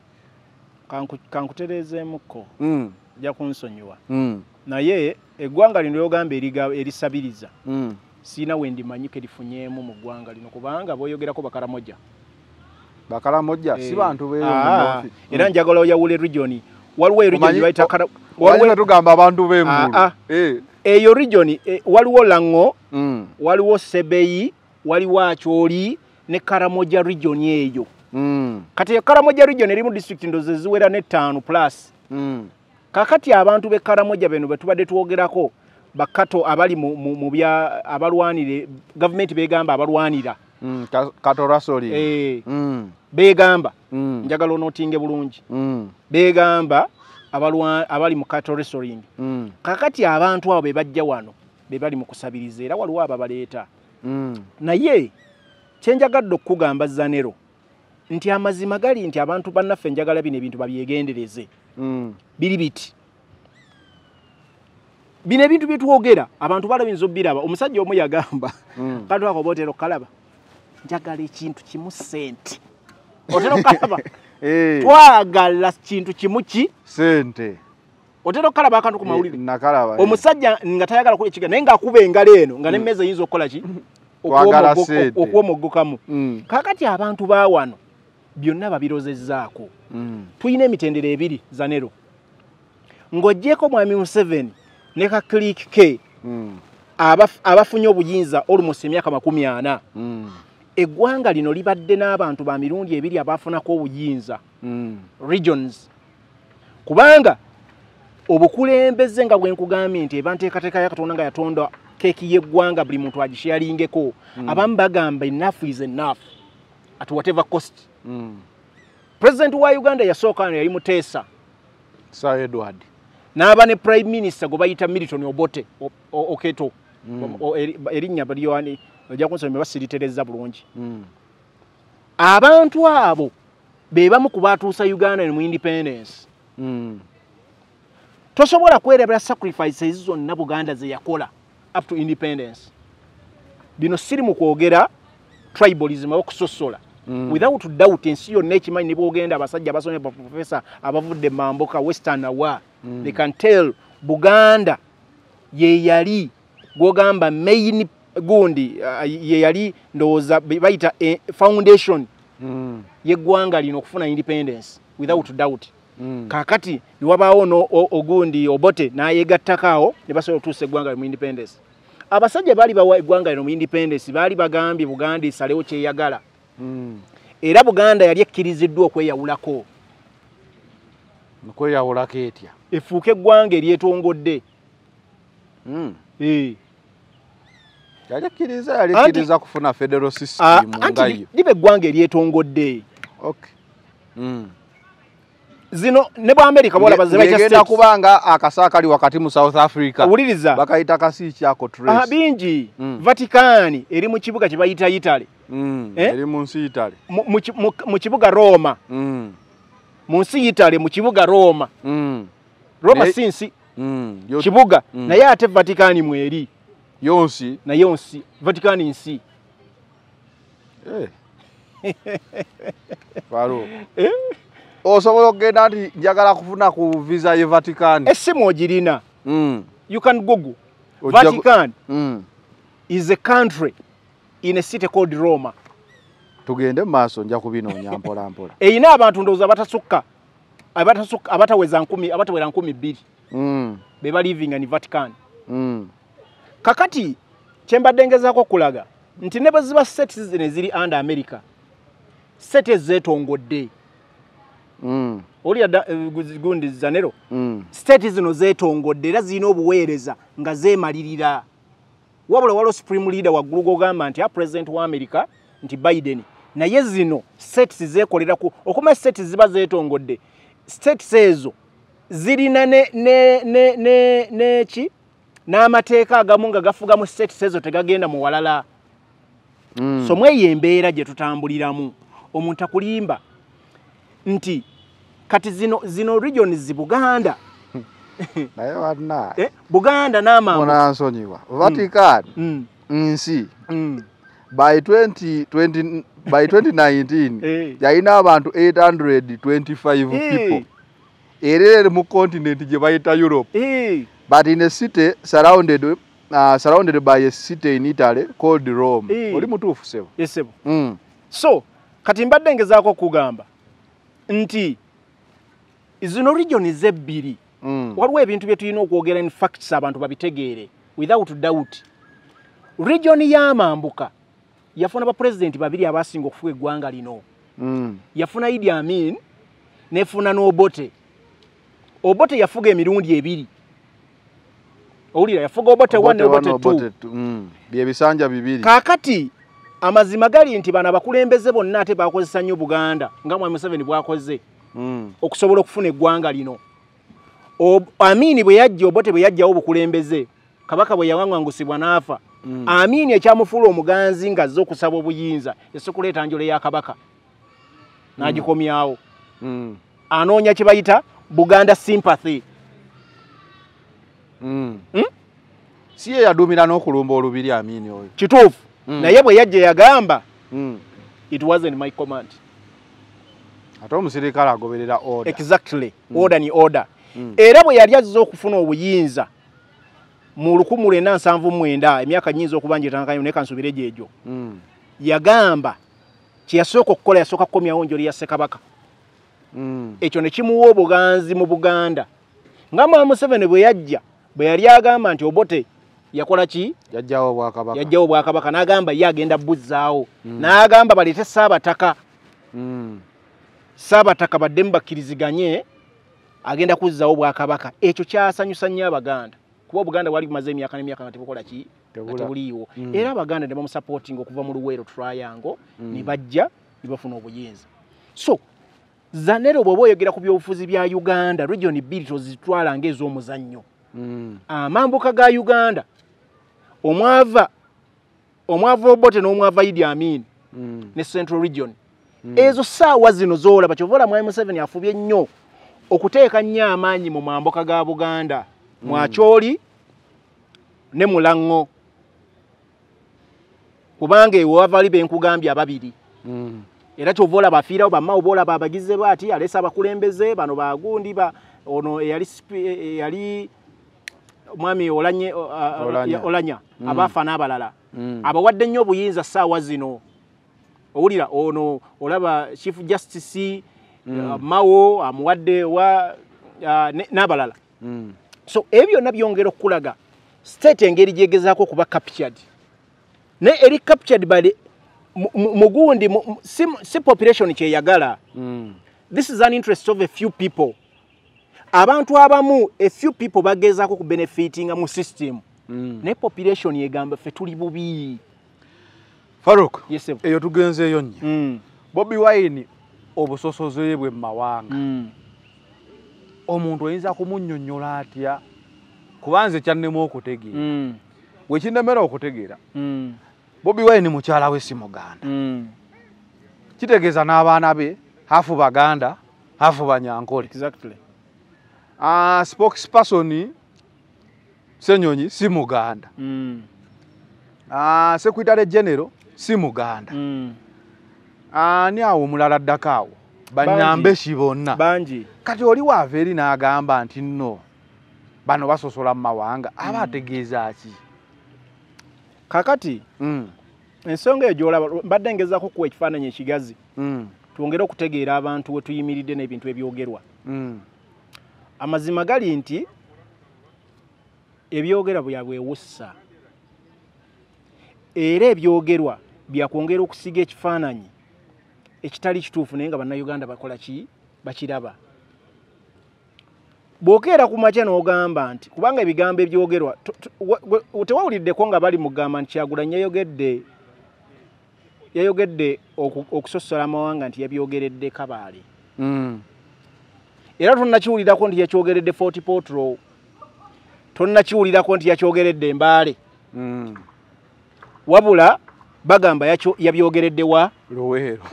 Kanku- kankutereezeemuko Mm, ojja kunsonyiwa. Mm, naye eggwanga lino lyogamba erisabiriza. Mm, siina wendimanyi kerifunyeemu mu ggwanga lino kubanga boyogerako bakaramoja. Bakalamojja si Eh, bantu beeyo ah, era njagala oyawula regioni waliwo eregioni Omanyi- bayita o- Kara- waliwo- tugamba abantu b'engulu Ah, ah. Eh, eyo regioni eh, waliwo lango mm, waliwo sebeyi waliwo akyoli ne karamoja region eyo. Mm, kati e karamoja region erimu district ndoze ziwera n'ettaano plus. Mm, kakati abantu b'e karamoja beno betubadde twogerako bakato abali mu, mu, bya abalwanire gavumenti begamba abalwanira. Mm, Ka- katorasoli e, Mm, begamba mm, njagala onootinge bulungi. Mm, begamba abalwa- abali mu cattle restoring mm, kakati abantu abo be bajja wano be bali mu kusabiriza era waliwo ababaleeta mm, naye kyenjagadde okukugamba zanero nti amazima gali nti abantu bannaffe njagala bino ebintu babyegendereze. Mm, biri biti bino ebintu byetwogera abantu balabinza obbiraba. Omusajja omu yagamba mm. katwaka oba otera okalaba njagala ekintu kimu sente otera okalaba [LAUGHS] Eh, twagala kintu kimu ki? Sente otera okalaba akantu ku mawulire? nakalaba omusajja nga tayagala kukola ekiga naye ng'akuba engalo eno nga nemmeeza eyinza okukola ki? [LAUGHS] Okuwomoggokamu Mm, kakati abantu ba wano byonna babirozezzaako mm, tulina emitendera ebiri zanero. Ng'oggyeko mwami museveni ne kakliik ke mm, abaf- abafunye obuyinza almost emyaka makumi ana. Mm, eggwanga lino libadde n'abantu ba mirundi ebiri abafunako obuyinza. Mm, regions. Kubanga obukulembeze nga bwe nkugambye nti eba nteekateeka ya katonda nga yatonda keeki y'eggwanga buli muntu agishyalingeko abamu bagamba enough is enough at whatever cost. President wa uganda yasooka ano yali muteesa sir edward n'aba ne prime minister gwe bayita militon obote oketo. Eri- erinnya balyoani ojja kunsomera basiritereza bulungi. Mm, abantu abo be bamu ku baatuusa uganda ne mu independence. Mm, tosobola kwerabira sacrifices zonna buganda ze yakola up to independence. Bino siri mu kwogera tribalism oba okusosola. Mm. without doubt ensi yonna ekimanyi ne bwogenda abasajja abasomye baprofesa abavudde mamboka western awa they can tell buganda ye yali gwogamba main gundi uh, ye yali ndowooza bayita eh, foundation. Mm, yeggwanga lino okufuna independence without doubt. Mm. kakati niwabaawo no, ogundi obote nayegattakaawo ne basobola otuusa eggwanga mu independence. Abasajja baali bawa eggwanga lino mu independence baali bagambye buganda esalewo kyeyagala. Mm. era buganda yali ekkiriziddwa okweyawulako. Okweyawulako etya efuuke eggwanga eryetongodde Mm. Eh. Anti- akkiriza kufuna federal Ah, system anti nga li- yo liba eggwanga eryetongodde Okay. Mm. zino ne bu america bolaba ze bayita ngegenda states. kubanga akasa akali wakati mu south africa owuliriza bakayita kasi kyako Ah, trace bingi Mm. vatican eri mu kibuga kye bayita italy Mm, Eh? eri mu nsi itale mu- mu ki- mu- mu kibuga roma mu nsi italy mu kibuga roma roma Ne- si nsi mm. Kibuga. Mm. naye ate vatikani mweri. Yo nsi naye nsi vatikani nsi. Eh. Faro. osobola okugenda nti njagala kufuna ku visa ye vatican essimu ogirina. Mm, you can google. Ojja gu- vatican mm. is a country in a city called roma. Tugende mu maaso nja kubinoonya mpola mpola. Erina abantu ndowooza abatasukka abataweza nkumi abatawera nkumi bbiri Mm, be baliving in vatican. Mm, kakati kyembadde ngezaako okulaga nti ne bwe ziba seti zino eziri under america. Seti ezeetongodde mm, olya eh, gundi zanero? State zino zeetongodde era zirina obuweereza nga zeemalirira wabula waliwo supreme leader waggulu gogamba nti a president wa america nti biden. Naye zino states zeekoleraku okumanya states ziba zeetongodde states ezo zirina ne- ne- ne- ne- neki n'amateeka agamu nga gafuga mu states ezo tegagenda mu walala. Mm. so mweyo embeera gye tutambuliramu. Omuntu akulimba nti kati zino zino regions buganda. [LAUGHS] Naye wanna [LAUGHS] eh, buganda n'amangu munansonyiwa vatican mm, nsi. Mm. by 20, 20, by 2019 Eh. yalina abantu 825 Eh. people era eri mu continent gye bayita europe Eh, but in a city surrounded uh, surrounded by a city in italy called rome Eh. oli mutuufu sebo esebo mm. so kati mbadde ngezaako okugamba nti zino regioni zebbiri Mm. waliwo ebintu bye tulina okwogera in facts abantu babitegeere without doubt regioni y'amambuka yafuna bapulezidenti babiri abasinga okufuga eggwanga lino Mm. yafuna idi amin nefuna n'obote obote yafuga emirundi ebiri owulira yafuga obote one Obote two. Mm. byebisanja bibiri kaakati amazima gali nti bano abakulembeze bonna ate bakozesa nnyo buganda nga mwami museveni bwakoze Mm. okusobola okufuna eggwanga lino amiini bwe yajja obote bwe yajjawo obukulembeze kabaka bwe yawaŋŋangusibwa n'afa Mm. amiini ekyamufuula omuganzi ng'azze okusaba obuyinza ese kuleeta njolo ya kabaka n'agikomyawo Mm. anoonya kye bayita buganda sympathy Mm. Mm? si ye yaduumira n'okulumba olubiri amiini oyo kituufu Mm. naye bwe yajja yagamba Mm. it wasn't my command ate omusirikale agoberera order exactly order ni order Mm. era bwe yali azze okufuna obuyinza mu 1979 emyaka nyinza okuba njetankanyo naye kansubire gyegyo Mm. yagamba kyeyasooka okukola yasooka kukomyawo njoli ya ssekabaka. Mm. ekyo ne kimuwa obuganzi mu buganda. Nga mwami museveni bwe yajja bwe yali agamba nti obote yakola ki? Yajjawo obwakabaka. N'agamba ye agenda buzzaawo. N'agamba baleete saabataka Mm. saabataka baddemu bakkiriziganye agenda kuzzaawo obwakabaka. Ekyo kyasanyusa nnyo abaganda kuba obuganda bwali bumaze emyaka n'emyaka nga tebukola ki? Tebuliiwo. Mm. era abaganda ne bamusapootinga okuva mu luweero triangle ne bajja ne bafuna obuyinza. So zanero bw'oba oyogera ku byobufuzi bya uganda regioni bbiri tozitwala ng'ez'omuzannyo. Mm. amambuka ga uganda omwava omwava obote n'omwava idi amin Mm. ne central region. Ezo saawa zino zoolaba kyova mwami museveni afubye nnyo okuteeka nnyo amaanyi mu mambuka ga buganda mwakyoli ne mulaŋŋo kubanga ewo wava ali benkugambye ababiri Mm. era kyova olaba afiirawo bamma oba olaba abagize baati aleese abakulembeze bano bagundi ba ono eyali sipi- eyali mwami olanye Olanya. olanya abaafa n'abalala Mm. abawadde nnyo obuyinza saawa zino owulira ono olaba chief justice mawo amuwadde wa n'abalala Mm. So ebyo byonna byongera okulaga state engeri gyegezaako okuba captured ne eri captured bali mu- mu- mugundi mu- mu- si, si population kyeyagala Mm. this is an interest of a few people abantu abamu a few people bagezaako ku benefitinga mu system Mm. naye population yegamba ffe tuli bubi faruk yes eyo tugenzeeyo nnyo mm. bobi wine obusosoze bwe mu mawanga mm. Omuntu oyinza kumunnyonnyola atya? Kuba nze kyannema okutegeera. Mm. wekinemera okutegeera mm. bobi wine mukyala we si muganda. Mm. kitegeeza n'abaana be hafu baganda hafu banyankole. Uh, spokesperson senyonyi si muganda. Uh, secretary general si muganda. Ani awo omulala ddako awo banyambeshi bonna bangi. Kati oli waava eri n'agamba nti nno bano basosola mu mawanga aba ategeeza ki? Kakati Mm, ensonga eyo gyolaba mbadde ngezaako okuwa ekifaananyi ekigazi. Mm, twongere okutegeera abantu we tuyimiridde n'ebintu ebyogerwa. Amazima gali nti ebyogera bya bwewussa era ebyogerwa byakwongera okusiga ekifaananyi ekitali kituufu naye nga bannayuganda bakola ki? Bakiraba. Bw'okeera ku makya n'ogamba nti kubanga ebigambo ebyogerwa tewawuliddeko nga bali mugamba nti kyagulanyi yayogedde yayogedde oku- okusosola amawanga nti yabyogeredde kabaale mm, era tonnakiwulirako nti yakyogeredde fort potro tonnakiwulirako nti yakyogeredde embaale mm. wabula bagamba yabyogeredde wa? Luweero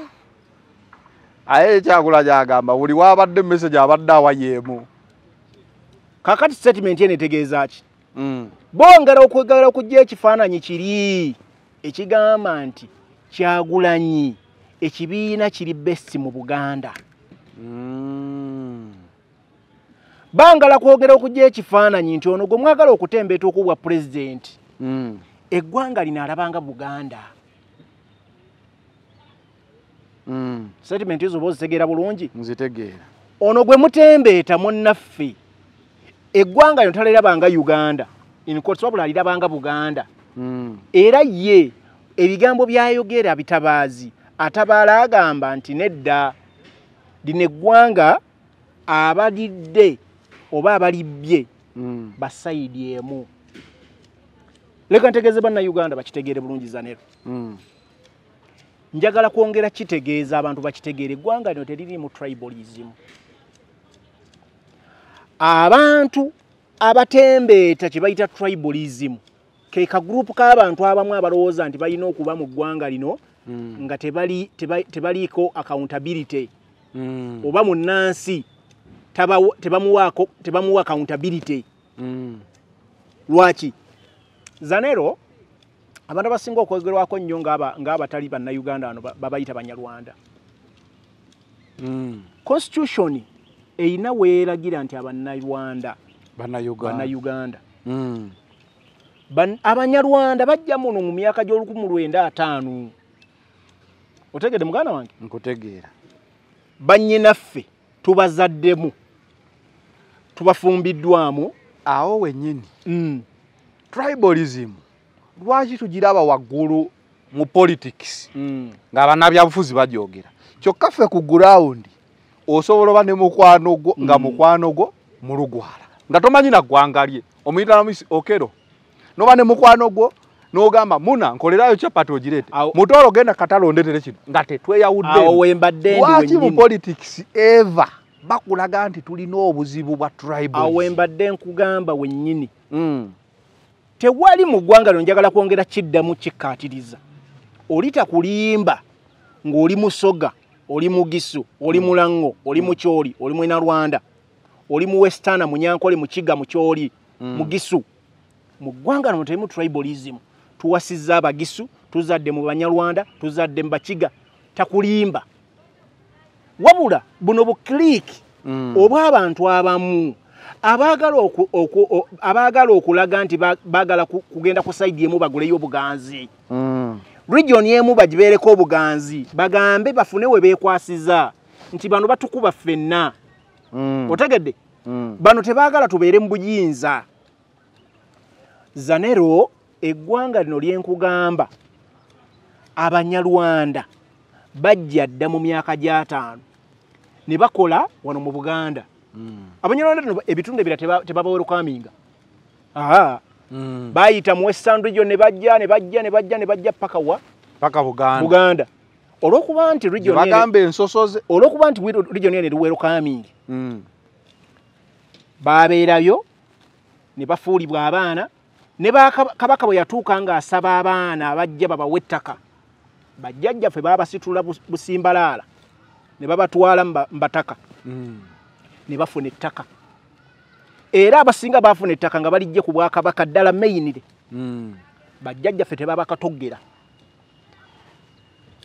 aye ekyagula gyagamba buli waabadde message abadde awa yeemu kakati statement eno etegeeza ki? Mm, bongera okwegala okujja ekifaananyi kiri ekigamba nti kyagulanyi ekibiina kiri besti mu buganda. Mm, bangala kwogera okujja ekifaananyi nti ono gwe mwagala okutembeeta okubwa pulezidenti Mm. eggwanga lino alabanga buganda Mm. sentiment ezo oba ozitegeera bulungi nzitegeera ono gwe mutembeeta munnaffe eggwanga lino talirabanga uganda incots wabula alirabanga buganda Mm. era ye ebigambo byayogera bitabaazi atabaala agamba nti nedda lino eggwanga abalidde oba abalibbye Mm. basayidi emu leka ntegeeze bannayuganda bakitegeere bulungi zanero. Njagala kwongera kitegeeza abantu bakitegeere eggwanga lino teriri mu tribalism abantu abatembeeta kye bayita tribalism ke kagurupu k'abantu abamu abalowooza nti balina okuba mu ggwanga lino Mm. nga tebali- teba- tebaliiko accountability Mm. oba munnansi tebamuwa accountability Mm. lwaki zanero abantu abasinga okwogerwako nnyo ng'aba- ng'abatali bannayuganda bano ba- babayita banyarwanda. Mm. constitution erina weeragira nti abannayuganda bannayuganda. Mm. Ban- abanyarwanda bajja muno mu myaka gy'olukumi lwenda ataano otegedde muganda wange? Nkutegeera. Bannyinaffe tubazaddemu tubafumbiddwamu. Awo wennyini. Mm. tribalism lwaki tugiraba waggulu mu politics? Mm. nga bannabyabufuzi bagyogera kyokka ffe ku gurawundi osobola oba ne mukwano gwo nga Mm. mukwano gwo mulugwala nga tomanyi na ggwanga lye. Omuyita namisi okero noba ne mukwano gwo n'ogamba muna nkolerayo capati ogireete Awo- mutoolo genda katale ondeetere kino nga tetweyawudde. Awo wembadde ndi lwaki mu politics eva bakulaga nti tulina obuzibu bwa tribalism? Awo wembadde nkugamba wennyini. Mm. Tewali mu ggwanga lino njagala kwongera kiddamu kikkaatiriza oli takulimba ng'oli musoga oli mugisu oli mulango oli mukyoli oli mwenalwanda oli mu westana munyankole mukiga mukyoli Mm. mugisu. Mu ggwanga lino terimu tribalism. Tuwasizza abagisu tuzadde mu banyalwanda tuzadde mu bakiga. Takulimba. Wabula buno bukliiki Mm. oba abantu abamu abaagala oku- oku- abaagala okulaga nti ba- baagala ku- kugenda ku saidi emu baguleyo obuganzi Mm. region emu bagibeereko obuganzi bagambe bafune we beekwasiza nti bano batukuba ffenna Mm. otegedde Mm. bano tebaagala tubeere mu buyinza zanero eggwanga lino lyenkugamba abanyalwanda bajja dda mu myaka gy'ataano ne bakola wano mu buganda. Abanyarwanda no ebitundu ebira tebabawerukaminga aa Mm. bayita mu western region ne bajja ne bajja ne bajja ne bajja paka wa? Paka buganda. Buganda. Olwokuba nti bagamba ensosoze olwokuba nti region eno eri werukamingi Mm. babeerayo ne bafuulibwa abaana ne kabaka bwe yatuuka ng'asaba abaana abajja babawe ettaka. Bajjajjaffe baabasitula bus- busimbalaala ne babatwala mu ba- mu bataka Mm. Ne bafuna ettaka. Era abasinga baafuna ettaka nga balijje ku bwakabaka ddala meyinire Mm. bajjajjaffe tebabakatoggera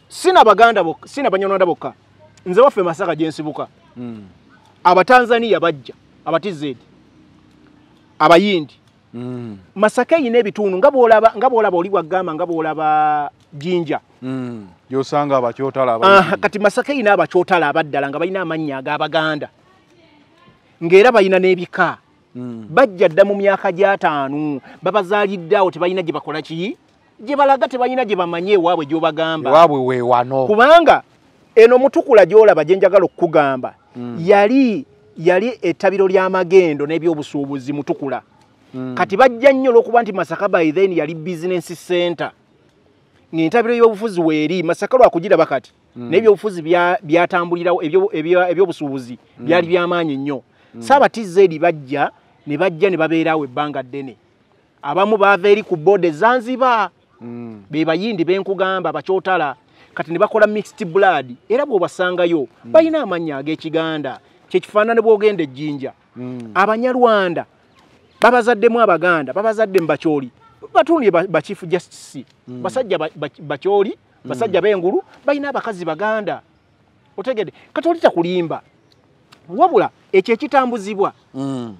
sina baganda bokka sina banyarwanda bokka. Nze waffe masaka gye nsibuka. Mm. abatanzaniya bajja abatizeedi abayindi. Mm. masaka eyina ebitundu nga bw'olaba oli bwaggamba nga bw'olaba jinja. Gyosanga abakyotala Aha, kati masaka eyina abakyotala abaddala nga balina amannya ag'abaganda ng'era balina n'ebika. Mm. bajja dda mu myaka gy'ataano babazaalidde awo tebalina gye bakola ki? Gye balaga tebalina gye bamanye ewaabwe gy'obagamba. Ewaabwe weewano. Kubanga eno mutukula gy'olaba gye njagala okukugamba Mm. yali yali ettabiro ly'amagendo n'ebyobusuubuzi mutukula. Mm. kati bajja nnyo olw'okuba nti masaka by then yali business center. Ng'entabiro y'obufuzi weeri masaka lwakugiraba kati n'ebyobufuzi bya- byatambulirawo ebyo- ebyo- ebyobusuubuzi byali byamaanyi nnyo saabatizeedi bajja ne bajja ne babeerawo ebbanga ddene. Abamu baava eri ku boda ezanziba Mm. be bayindi benkugamba bakyotala. Kati ne bakola mixed blood. Era bw'obasangayo balina amannya ag'ekiganda. Kyekifaanana bw'ogenda ejjinja Mm. abanyarwanda babazaddemu abaganda babazadde mu bakyoli. Batundye ba- bachief justice. Basajja ba- ba- bakyoli basajja b'engulu balina abakazi baganda. Otegedde. Kati oli takulimba. Wabula ekyo ekitambuzibwa. Mm.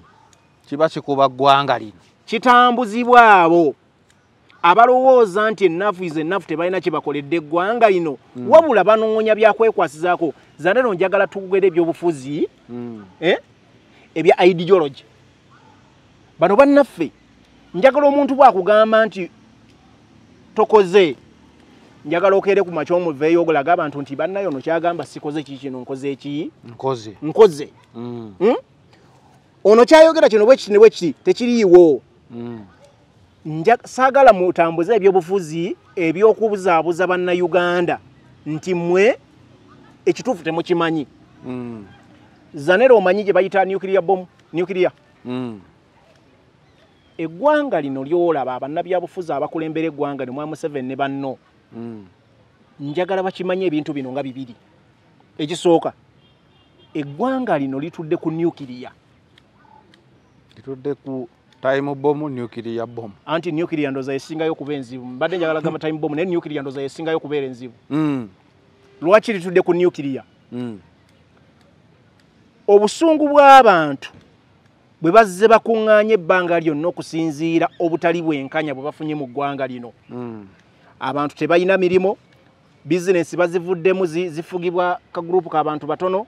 kiba kikuba ggwanga lino. Kitambuzibwa abo. Abalowooza nti ennafu ize ennafu tebalina kye bakoledde eggwanga lino wabula banoonya byakwekwasizaako zanero njagala tugere ebyobufuzi eh, ebya ideology. Bano bannaffe njagala omuntu bwakugamba nti tokoze njagala okeere ku makya omuveeyo ogulaga abantu nti bannayo ono kyagamba sikoze kiki kino nkoze eki nkozi nkoze. Mm, Hmm? ono kyayogera kino bwekiti ne bwekiti tekiriiwo. Mm, saagala mutambuze ebyobufuzi ebyokubuzaabuza bannayuganda nti mmwe ekituufu temukimanyi. Mm, zanera omanyi gye bayita nuclear bom nuclear. Eggwanga lino lyolaba bannabyabufuzi abakulembera eggwanga lino mwamu seven ne banno. Njagala bakimanye ebintu bino nga bibiri. Ekisooka eggwanga lino litudde ku nuclear. Litudde ku time bomb nuclear bomb. Anti nuclear ndoza esingayo okuba enzibu. Mbadde njagala gamba time bomb naye nuclear ndoza esingayo okubeera enzibu. Mm, lwaki litudde ku nuclear? Mm, obusungu bw'abantu bwe bazze bakuŋŋaanya ebbanga lyonna okusinziira obutali bwenkanya bwe bafunye mu ggwanga lino. Mm, abantu tebalina mirimu bizinesi bazivuddemu zi- zifugibwa kagurupu k'abantu batono.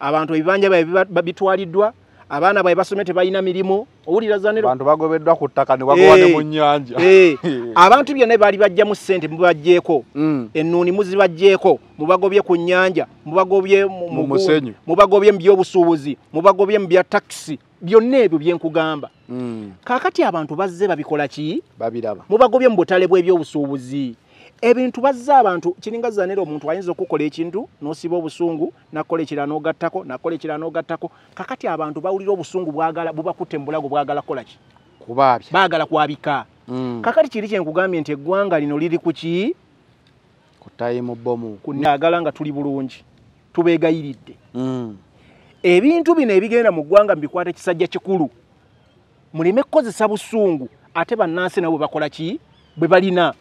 Abantu ebibanja biba- bitwaliddwa abaana babe basomye tebalina mirimu. Owulira zanero abantu bagobeddwa ku ttaka ne bagoba ne Eh, mu nnyanja. eh, [LAUGHS] abantu byonna baali bajjamu ssente mubajjeeko Mm, ennuuni muzibajjeeko mubagobye ku nnyanja mubagobye mu- Mu mu- musenyu. mubagobye mu byobusuubuzi mubagobye mu bya takisi byonna ebyo byenkugamba mm, kaakati abantu bazze babikola ki? Babiraba. Mubagobye mu butale bw'ebyobusuubuzi. Ebintu bazze abantu kiringa zanera omuntu ayinza okukola ekintu n'osiba obusungu nakola ekirala n'ogattako nakola ekirala n'ogattako. Kakati abantu bawulira obusungu bwagala bubakutte mu bulago bwagala kukola ki? Kubaabya baagala kwabika. Mm, kakati kiri kyenkugambye nti eggwanga lino liri ku ki? Ku time bomb kunagala nga tuli bulungi. Tubeegayiridde. Mm, ebintu bino ebigenda mu ggwanga mubikwata ekisajja kikulu. Muleme kukozesa busungu ate bannansi nabo bwe bakola ki? Bwe balina.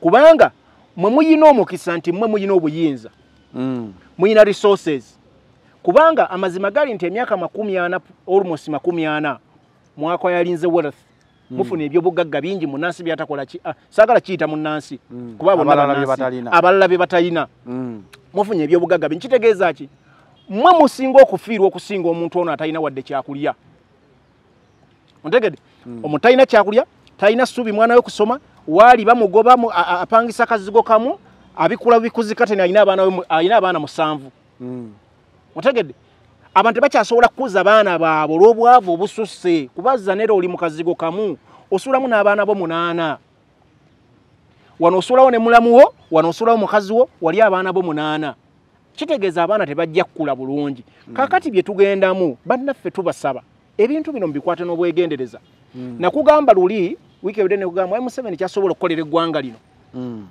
Kubanga mwe muyina omukisa nti mmwe muyina obuyinza mm, muyina resources. Kubanga amazima gali nti emyaka makumi ana almost makumi ana mwaka yalinze wealth. Mufuna ebyobugagga bingi munansi byatakola ah, saagala kiyita munansi Mm. kuba Abalala bye batalina. mm, mufunye ebyobugagga bingi. Kitegeeza ki mmwe musinga okufiirwa okusinga omuntu ono atalina wadde kyakulya? Ontegedde? Omuntu talina kyakulya talina ssuubi mwana we kusoma waali bamugoba apangisa kazigo kamu abikula bikuzika tena alina abaana alina abaana musanvu. Mm, otegedde abantu tebakyasobola kukuza baana baabwe olw'obwavu obususse kubazza nera oli mu kazigo kamu osuulamu n'abaana bo munaana. Wano osuulawo ne mulamuwo wano osuulawo mukazi wo wali abaana bo munaana kitegeeza abaana tebajja kukula bulungi. Kakati bye tugendamu bannaffe tubasaba ebintu bino mubikwate n'obwegendereza. Nakugamba luli wiiki ebidde nekugamba museveni kyasobola okukolera eggwanga lino. Mm,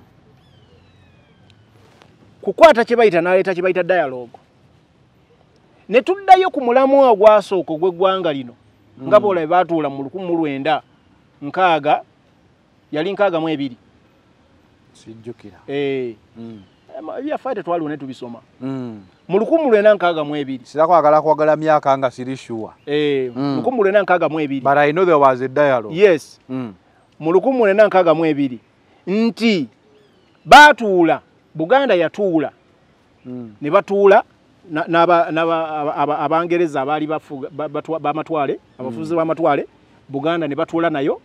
kukwata kye bayita n'aleeta kye bayita dialogue. Ne tuddayo ku mulamu ogwasooka ogw'eggwanga lino nga boolabe baatuula mu lukumi mu lwenda nkaaga yali nkaaga mu ebiri. Sijjukira ebyafaayo tetwaliwo ne tubisoma. Mm. mu lukumi mu lwenda nkaaga mu ebiri. Sirakwagala kwagala myaka nga siri sure. Eh, Mm. mu lukumi mu lwenda nkaaga mu ebiri. But i know there was a dialogue. Yes. Mm, mu lukumi mu lwenda nkaaga mu ebiri nti baatuula buganda yatuula. Ne batuula abangereza abaali b'amatwale abafuzi b'amatwale buganda ne batuula nayo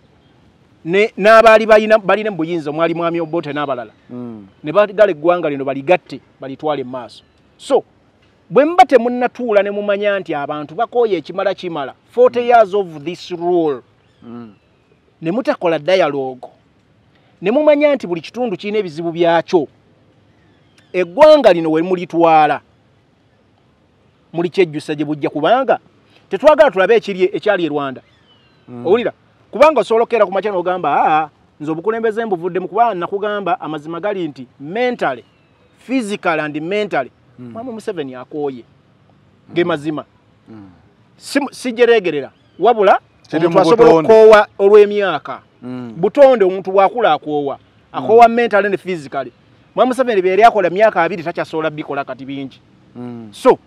n'abaali balina mu buyinza omwali mwami obote n'abalala. Mm, ne bagala eggwanga lino baligatte balitwale mu maaso. So bwe muba temunnatuula ne mumanya nti abantu bakooye ekimala kimala 40 years of this rule. Mm, ne mutakola dialogue. Ne mumanya nti buli kitundu kirina ebizibu byakyo. Eggwanga lino we mulitwala muli kyejjusa gye bujja kubanga tetwagala tulabe ekiri ekyali e rwanda. Owulira kubanga osobola okukeera ku makya n'ogamba aa nze obukulembeze mbuvuddemu kubanga nakugamba amazima gali nti mentally physical and mentally mwami museveni akooye ge mazima. Si- sijeregerera. Wabula omuntu mu asobola okukoowa olw'emyaka. Butonde omuntu bwakula akoowa. Akoowa mentally ne physically. Mwami museveni byeri akola myaka abiri takyasobola bikola kati bingi. So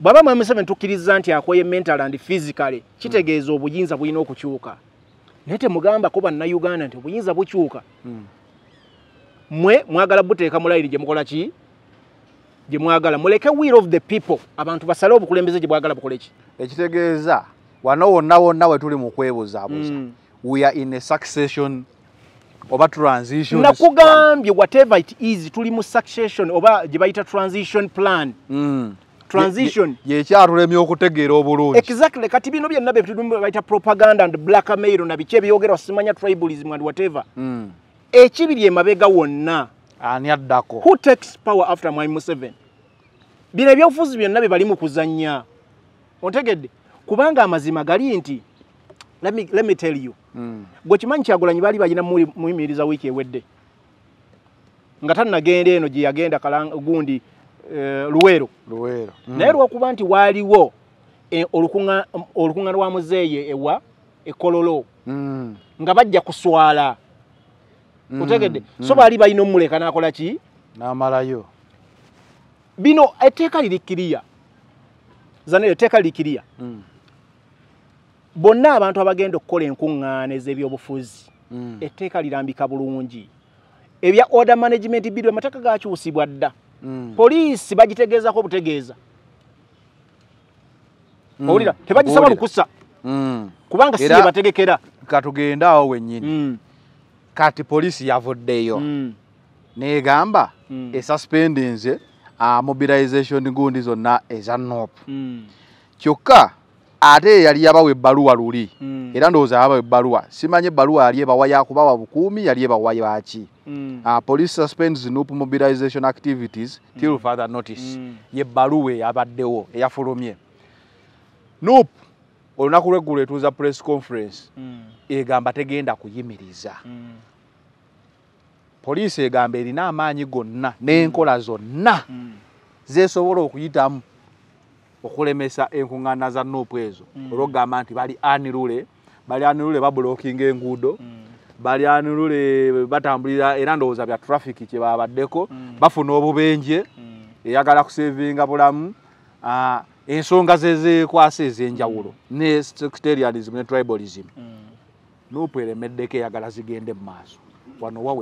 bwaba mwami museveni tukkiriza nti akooye mental and physically. Kitegeeza obuyinza bulina okukyuka naye temugambako bannayuganda nti obuyinza bukyuka. Mm. mwe mwagala buteeka mu layiri gye mukola ki? Gye mwagala. Muleke will of the people. Abantu basale obukulembeze gye bwagala bukole ki? Ekitegeeza wano wonna wonna we tuli mu kwebuzaabuza Mm. we are in a succession oba transition. Nakugambye whatever it is tuli mu succession oba gye bayita transition plan. Mm. Transition. Ye- ye- yekyatulemye okutegeera obulungi. Exactly. Kati bino byonna bye tulimu bayita propaganda and blackmail na biki ebyogerwa simanya tribalism and whatever. Mm. ekibiri emabega wonna. Ani addako? Who takes power after mwai Museveni? Bino ebyobufuzi byonna bye bali mu kuzannya. Ontegedde kubanga amazima gali nti let me, let me tell you. Mm. gwe kimanyi kyagulanyi baali balina muyimiriza wiiki ewedde. Nga tannagenda eno gye yagenda gundi luweero luweero Mm. naye lwokuba nti waaliwo eh, olukunga- olukuŋŋaana lwa muzeeye ewa ekololo Mm. nga bajja kuswala Mm. otegedde Mm. so baali balina omuleka n'akola ki n'amalayo bino etteeka lirikiriya zanero etteeka lirikiriya Mm. bonna abantu abagenda okukola enkuŋŋaana ez'ebyobufuzi Mm. etteeka lirambika bulungi ebya order management bill amateeka gakyusibwa dda. Mm. poliisi bagitegeezako butegeeza Mm. owulira? Tebagisaba lukusa. Mm. kubanga si Era- ye bategekera. katugende awo wennyini. Mm, kati poliisi yavuddeyo. Mm, negamba Mm. esuspendinze uh, mobilization gundi zonna eza nop mm, kyokka ate yali yabawa ebbaluwa luli. Mm, era ndowooza yabawa ebbaluwa. Simanyi ebbaluwa yali ebawa yakubawa bukuumi yali ebawa yaki mm, uh, police suspends nup mobilization activities till further notice. Mm. yebbaluwa eyabaddewo eyafulumye nup olunaku lweggulo etuuza press conference mm, egamba tegenda kuyimiriza. Mm, poliisi egamba erina amaanyi gonna n'enkola zonna. Mm, zesobola okuyitamu okulemesa enkuŋŋaana za nuupu ezo. Mm. olwokugamba nti bali anirule bali anirule babulookinga enguudo mm, bali anirule batambulira era ndowooza bya traffic kye babaddeko Mm. bafuna obubenje eyagala kusevinga bulamu. Ah, ensonga ze zeekwasa ez'enjawulo ne sectarianism ne tribalism. Nuupu eremeddeko eyagala zigende mu maaso. Wano wa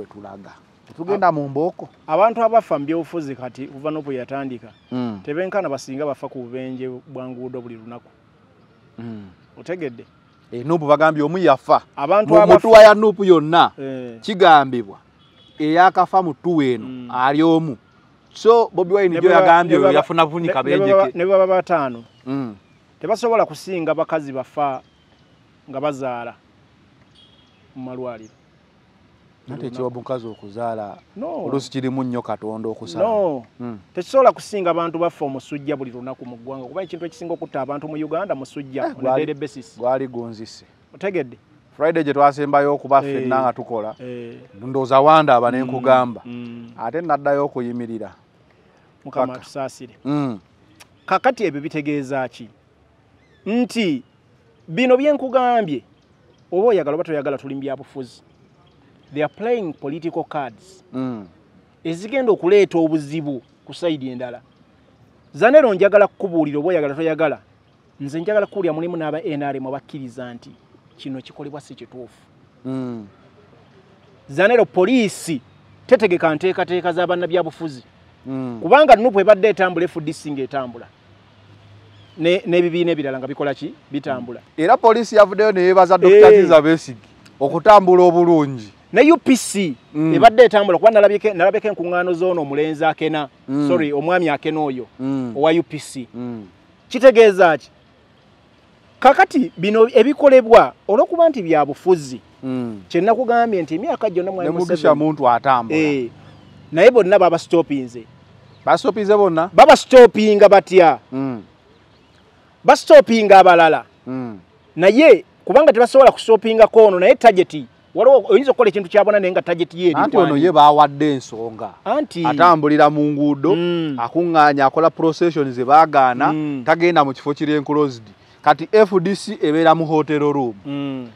we tulaga tetugenda mu mbooko. Abantu abafa mu byobufuzi kati kuva nopo yatandika Mm, tebenkana basinga bafa ku bubenje bwa nguudo buli lunaku. Mm. otegedde? E, nuupu bagambye omu yafa. Abantu mu abafa mutuwa ya nuupu yonna Eh, kigambibwa eyakafa mu ttuwa eno Mm. ali omu. So bobi wine gyo ba- yagambye oyo yafuna vunika ne- ne bwe ba- benjeke ne bwe baba bataano. Mm, tebasobola kusinga bakazi bafa nga bazaala mu malwaliro ate ekiwa omukazi okuzaala oluusi kirimu nnyo katonda okusala. No. Mm, tekisobola kusinga abantu bafa omusujja buli lunaku mu ggwanga kuba ekintu ekisinga okutta abantu mu uganda musujja Eh, on a gwali- daily basis. gwali gunzise. Otegedde? Friday gye twasembayo okuba Eh. ffenna nga tukola Eh, ndowooza wandaaba ne nkugamba. mm, ate naddayo okuyimirira. Mukama atusaasire. Mm, kakati ebyo bitegeeza ki? Nti bino byenkugambye oba oyagala oba toyagala tuli mu byabufuzi they are playing political cards. Mm, ezigenda okuleeta obuzibu ku sayidi endala. Zanero njagala kukubuulira oba oyagala toyagala? Nze njagala kuwulira mulimu n'aba nrm abakkiriza nti kino kikolebwa si kituufu. Mm, zanero poliisi tetegeka nteekateeka z'abannabyabufuzi mm. kubanga nupu ebadde etambula fdc ngaetambula Ne- n'ebibiina ebirala nga bikola ki? Bitambula. Era poliisi yavuddeyo neyebaza dr kiza besigi okutambula obulungi ne upc Mm. ebadde etambula kuba nalabye nalabeko enkuŋŋaano zoono omulenzi akena. Mm. sorry omwami akena oyo Mm, owa upc mm, kitegeeza ki? Kakati bino ebikolebwa olw'okuba nti bya bufuzi mm. kyenakugambye nti emyaka gyonna mwali ne mugisha Museveni- muntu atambula. Eh, naye bonna babastopinze basopize bonna? Babastopinga batya? Mm, bastopinga abalala. Mm, naye kubanga tebasobola kusopingako ono naye tageti waliwo oyinza okukola ekintu kyabona naye nga tageti ye anti ono ye bawadde ensonga anti atambulira mu nguudo Mm. akuŋŋaanya akola procession ze baagaana Mm. tagenda mu kifo kiri enclosed kati fdc ebeera mu hotel room Mm.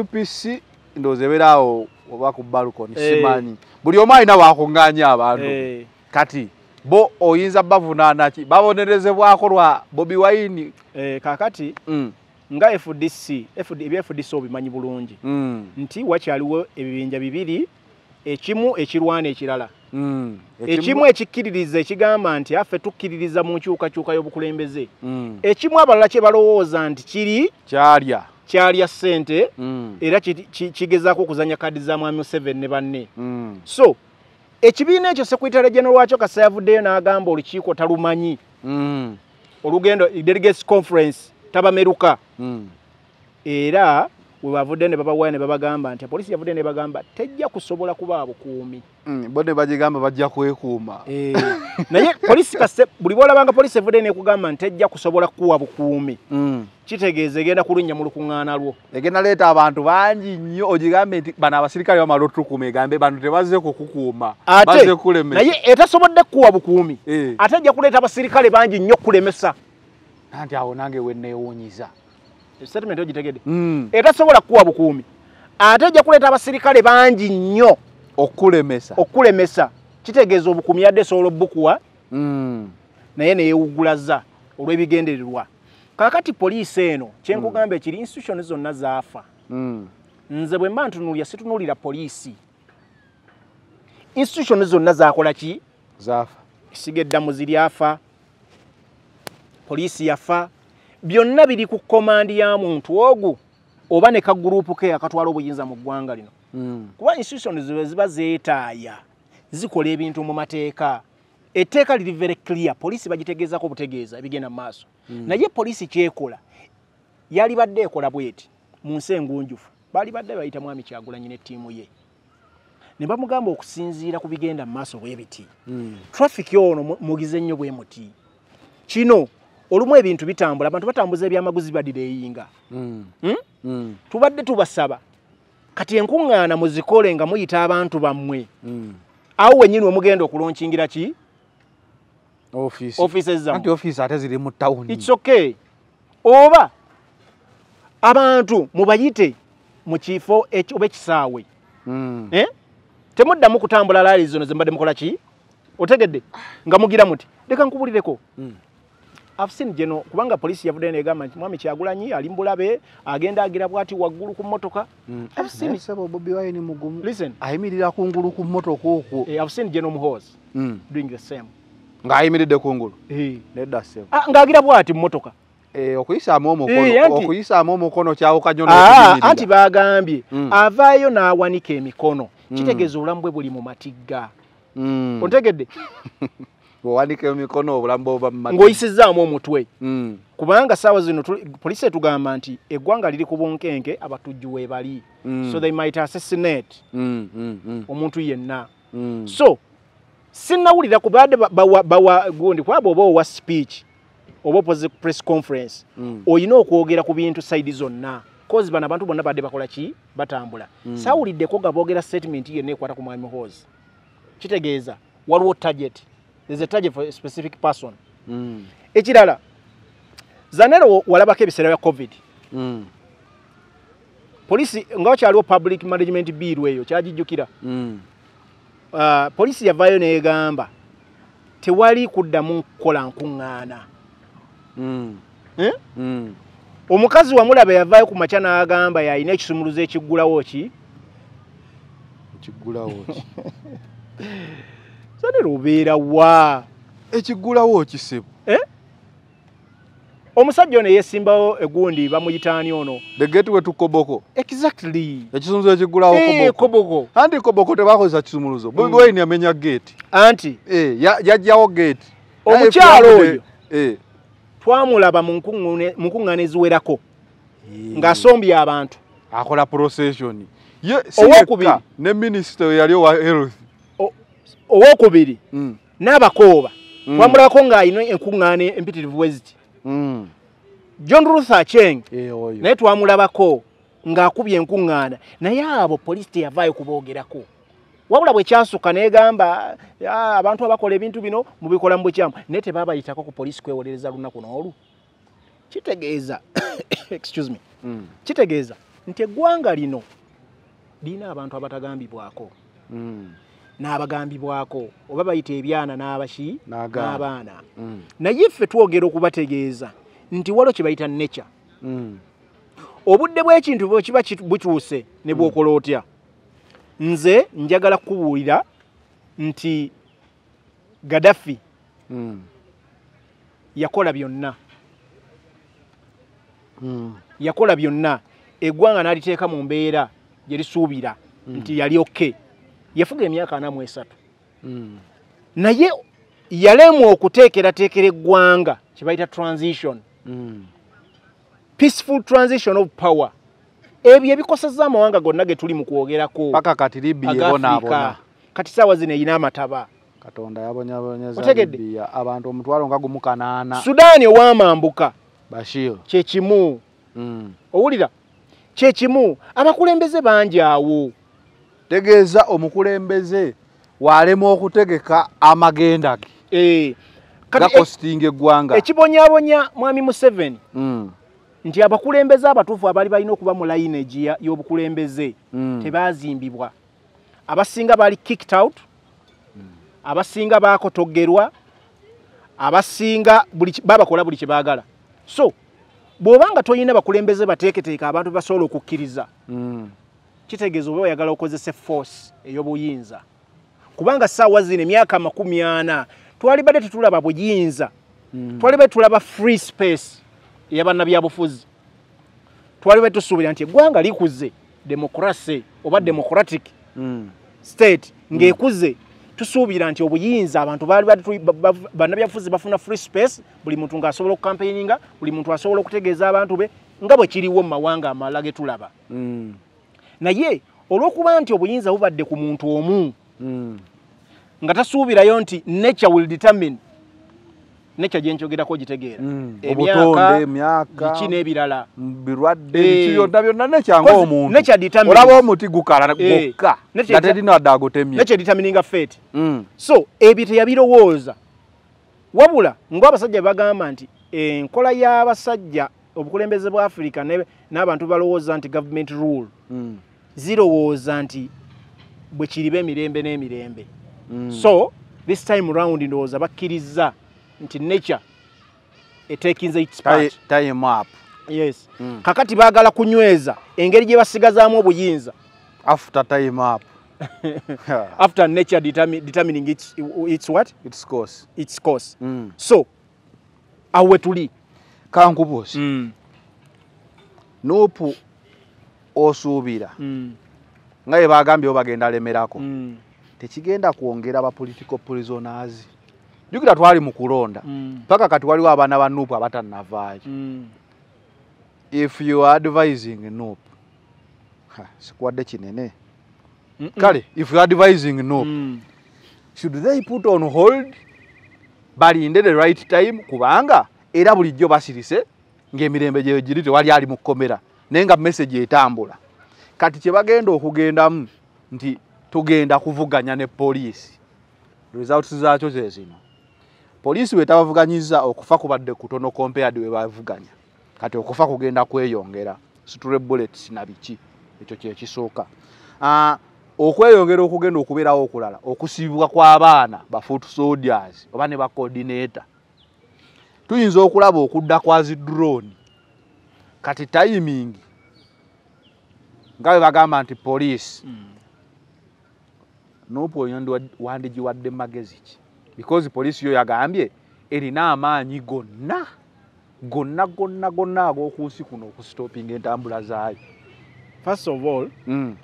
upc ndowooza ebeera awo oba ku balcony Eh. simanyi buli omu alina waakuŋŋaanya abantu Eh, kati bo oyinza bavunaana ki babonerezebwako lwa bobi wine eh, kakati. Nga fdc FD ebya fdc obimanyi bulungi. Mm. nti wakyaliwo ebibinja bibiri ekimu ekirwana ekirala. Mm. ekimu ekikkiririza ekigamba nti affe tukkiririza mu nkyukakyuka y'obukulembeze. Mm. ekimu abalala kye balowooza nti kiri kyalya. kyalya ssente era ki- ki- kigezaako okuzanya kadi za mwami Museveni ne banne. So ekibiina ekyo sekretary general waakyo kasa yavuddeyo n'agamba olukiiko talumanyi. Olugendo delegates conference tabameruka Mm. era we bavudde ne babawaya ne babagamba nti polisi yavudde ne bagamba tejja kusobola kuba bukuumi Mm. bo ne bagigamba bajja kwekuuma naye polisi kase buli bwolabanga polisi evudde nekugamba nti tejja kusobola kuwa bukuumi Mm. kitegeeza egenda kulinnya mu lukuŋŋaana lwo egenda leeta abantu bangi nnyo ogigambe nti bano abasirikale bamala otukuuma egambe bano tebazze kukukuuma ate naye etasobodde kuwa bukuumi Eh. ate ejja kuleeta abasirikale bangi nnyo kulemesa anti awo nange wenneewuunyiza statement ogitegedde? Mm. etasobola kuwa bukuumi. Ate ejja kuleeta abasirikale bangi nnyo. Okulemesa. Okulemesa. Kitegeeza obukuumi yadde esobola obukuwa Mm. naye neyewugulaza olw'ebigendererwa. Kaakati poliisi eno kyenkugamba ekiri institution zonna zaafa. Nze bwe mba ntunuulira situnuulira poliisi. Institution zonna zakola ki? Zaafa. Esiga eddamuzi lyafa poliisi yafa byonna biri ku komandi ya muntu ogwo oba ne kaguruupu ke akatwala obuyinza mu ggwanga lino. Mm. kuba institution zibe ziba zeetaaya zikola ebintu mu mateeka. Etteeka liri very clear poliisi bagitegeezako butegeeza ebigenda mu maaso. Naye poliisi kyekola yali badde ekola bweti mu nsi engunjufu baali badde bayita mwami kyagulanyi n'ettiimu ye. Ne bamugamba okusinziira ku bigenda mu maaso bwe biti. Mm. traffic ono mu- mugize nnyo bwe muti. Kino olumu ebintu bitambula abantu batambuza ebyamaguzi badireyinga Mm. Hmm? Mm. tubadde tubasaba. Kati enkuŋŋaana muzikole nga muyita abantu bammwe. Mm. awo wennyini wemugenda okulonkingira ki? Ofiisi ate ziri mu tawuni its okay. Oba abantu mubayite mu kifo oba ekisaawe. Eh? temuddamu kutambula laali zino zembadde mukola ki? Otegedde nga mugira muti leka nkubulireko Afusini geno kubanga polisi yavudde negamba nti mwami kyagulanyi ali mbulabe agenda agira bwati waggulu ku mmotoka. Mm. Naye ssebo bobi wine mugumu listen. ayimirira kungulu ku mmotoka okwo. Eh, afusini geno muhoozi Mm. doing the same. Ng'ayimiridde kungulu Eh. nedda ssebo Ah, ng'agira bwati mmotoka. Eh, okuyisaamu Eh, omukono anti- okuyisaamu omukono kyawuka nnyo Ah, anti bagambye Mm. avaayo n'awanika emikono. Mm. kitegeeza obulamu bwe buli mu matigga. Ontegedde [LAUGHS] bwewanika emikono obulamu bwoba mu matu. ng'oyisizzaamu omutwe. Mm. kubanga saawa zino poliisi etugamba nti eggwanga liri ku bunkenke abatujju weebali Mm. so they might assassinate Mm, mm, mm, omuntu yenna. So sinnawulira ku badde ba- bawa- gundi kwaba oba owa speech oba press conference olina okwogera ku bintu saidi zonna. Kozi bano abantu bonna badde bakola ki? Batambula. Saawuliddeko nga boogera statement yenna ekwata ku mwami hozi kitegeeza waliwo target there's a target for a specific person Mm. ekirala zanero walabako ebiseera bya covid Mm. polisi nga wakyaliwo public management bill eyo kyagijjukira Mm. uh, polisi yavaayo negamba tewali kuddamu kukola nkuŋŋaana Mm. eh? Omukazi wamulaba yavaayo ku makya n'agamba yalina ekisumuluzo ekiggulawo ki ekiggulawo ki [LAUGHS] zanero obeera wa? Ekiggulawo kisebo eh? omusajja ono yesimbawo egundi bamuyitaani ono. The gateway to koboko exactly. Ekisumuluzo ekiggulawo Eh, koboko. anti koboko tebakozesa kisumuluzo. Bobi wine yamenya gate. Anti? Eh, ya- yajjawo gate. Omukyalo oyo. Eh. twamulaba mu nkuŋŋaana- eziwerako ng'asombye abantu. Akola procession. Ye ne minisita yali owa health owokubiri Mm. n'abakooba Mm. twamulabako ng'alina enkuŋŋaana empitirivu bweziti Mm. john luther cheng Eh, oyo. naye twamulabako ng'akubye enkuŋŋaana naye abo polisi teyavaayo kuboogerako wabula bwe kyasuka negamba "Ah, abantu abakola ebintu bino mubikola mu bukyamu naye tebabayitako ku polisi kwewolereza lunaku n'olu kitegeeza [COUGHS] excuse me kitegeeza nti eggwanga lino lirina abantu abatagambibwako. N'abagambibwako oba bayita ebyana n'abaki n'abaana. Mm. naye ffe twogera okubategeeza nti waliwo kye bayita nature Mm. obudde bw'ekintu bwe kiba butuuse ne bw'okola otya? Nze njagala kukubuulira nti gaddafi Mm. yakola byonna. Mm. yakola byonna. Eggwanga n'aliteeka mu mbeera gye lisuubira nti yali okke yafuga emyaka ana mu esatu. Mm. naye yalemwa okuteekerateekera eggwanga kye bayita transition. Mm. peaceful transition of power. Ebyo ebikosezza amawanga gonna ge tuli mu kwogerako. Paka kati libiya ebonaabona kati saawa zino eyina amataba. Katonda yabonyabonyeza Otegedde? libiya abantu omutwalo nga gumu kanaana. Sudaani owamambuka. Bashir. Kyekimu Mm. owulira. Kyekimu abakulembeze bangi awo tegeeza omukulembeze walema okutegeka amagenda ge Eh, kati e- gakositinga eggwanga ekibonyabonya mwami museveni Mm. nti abakulembeze abatuufu abaali balina okuba mu lineage ya- y'obukulembeze Mm. tebazimbibwa abasinga baali kicked out abasinga bakotogerwa abasinga buli ki- babakola buli kye baagala so bw'oba nga toyina bakulembeze bateeketeeka abantu basobola okukkiriza Mm. Kitegeeza oba oyagala okozesa force ey'obuyinza. Kubanga saawa zino emyaka makumi ana twalibadde tetulaba buyinza. Twalibadde tulaba free space eyabannabyabufuzi twalibadde tusuubira nti eggwanga likuze demokrasi oba democratic Mm. state ng'ekuze tusuubira nti obuyinza abantu baali bannabyabufuzi bafuna free space buli muntu ng'asobola okukampeininga buli muntu asobola okutegeeza abantu be nga bwe kiriwo mu mawanga amalala ge tulaba. Mm. Naye olw'okuba nti obuyinza bubadde ku muntu omu Mm. nga tasuubirayo nti nature will determine nature gyenkyogerako gitegeera Mm. obutonde emyaka giki n'ebirala birwadde Eh. byonna byonna nekyanga Cause omuntu nature determines- olaba omuti gukala Eh. gwokka nga deta- terina wadde agutemye nature determininga fate Mm. so ebyo teyabirowooza wabula ngaabasajja bagamba nti enkola y'abasajja obukulembeze bwa afirika ne- n'abantu balowooza nti government rule. Mm. zirowooza nti bwe kiriba emirembe n'emirembe. Mm. so this time round ndowooza bakkiriza nti nature etekinze its part. Time up. Yes. Mm. kakati baagala kunyweza engeri gye basigazaamu obuyinza. After time up. [LAUGHS] After nature determi- determining its, its what? Its course. Its course. Mm. so awo we tuli kankubuusi mm. nuupu osuubira mm. nga bye bagambyewo bagenda lemerako mm. tekigenda kwongera ba political prisoners jukira twali mu kulonda mm. paka kati waliwo abaana ba nuupu abatannavaayo mm. if you are advising ha, sikuwadde kinene kale if you are advising nuupu mm. should they put on hold balinde the right time kubanga era bulijjo basirise ng'emirembe gye giri tewali ali mu kkomera naye nga message etambula. Kati kye bagenda okugendamu nti tugenda kuvuganya ne poliisi. Results zaakyo ze zino. Poliisi bwe tabavuganyiza okufa kubadde kutono compared we bavuganya. Kati okufa kugenda kweyongera. Situle bullets na biki? Ekyo kyekisooka Ah, okweyongera okugenda okubeerawo okulala okusibibwa kw'abaana ba foot soldiers oba ne bacoordinator tuyinza okulaba okudda kwa zidrone kati timing nga bwe bagamba nti poliisi noponya wandigiwadde magezi ki? Because poliisi yo yagambye erina amaanyi gonna gonna gonna gonna ag'oku nsi kuno okusitopinga entambula zaayo. First of all mm.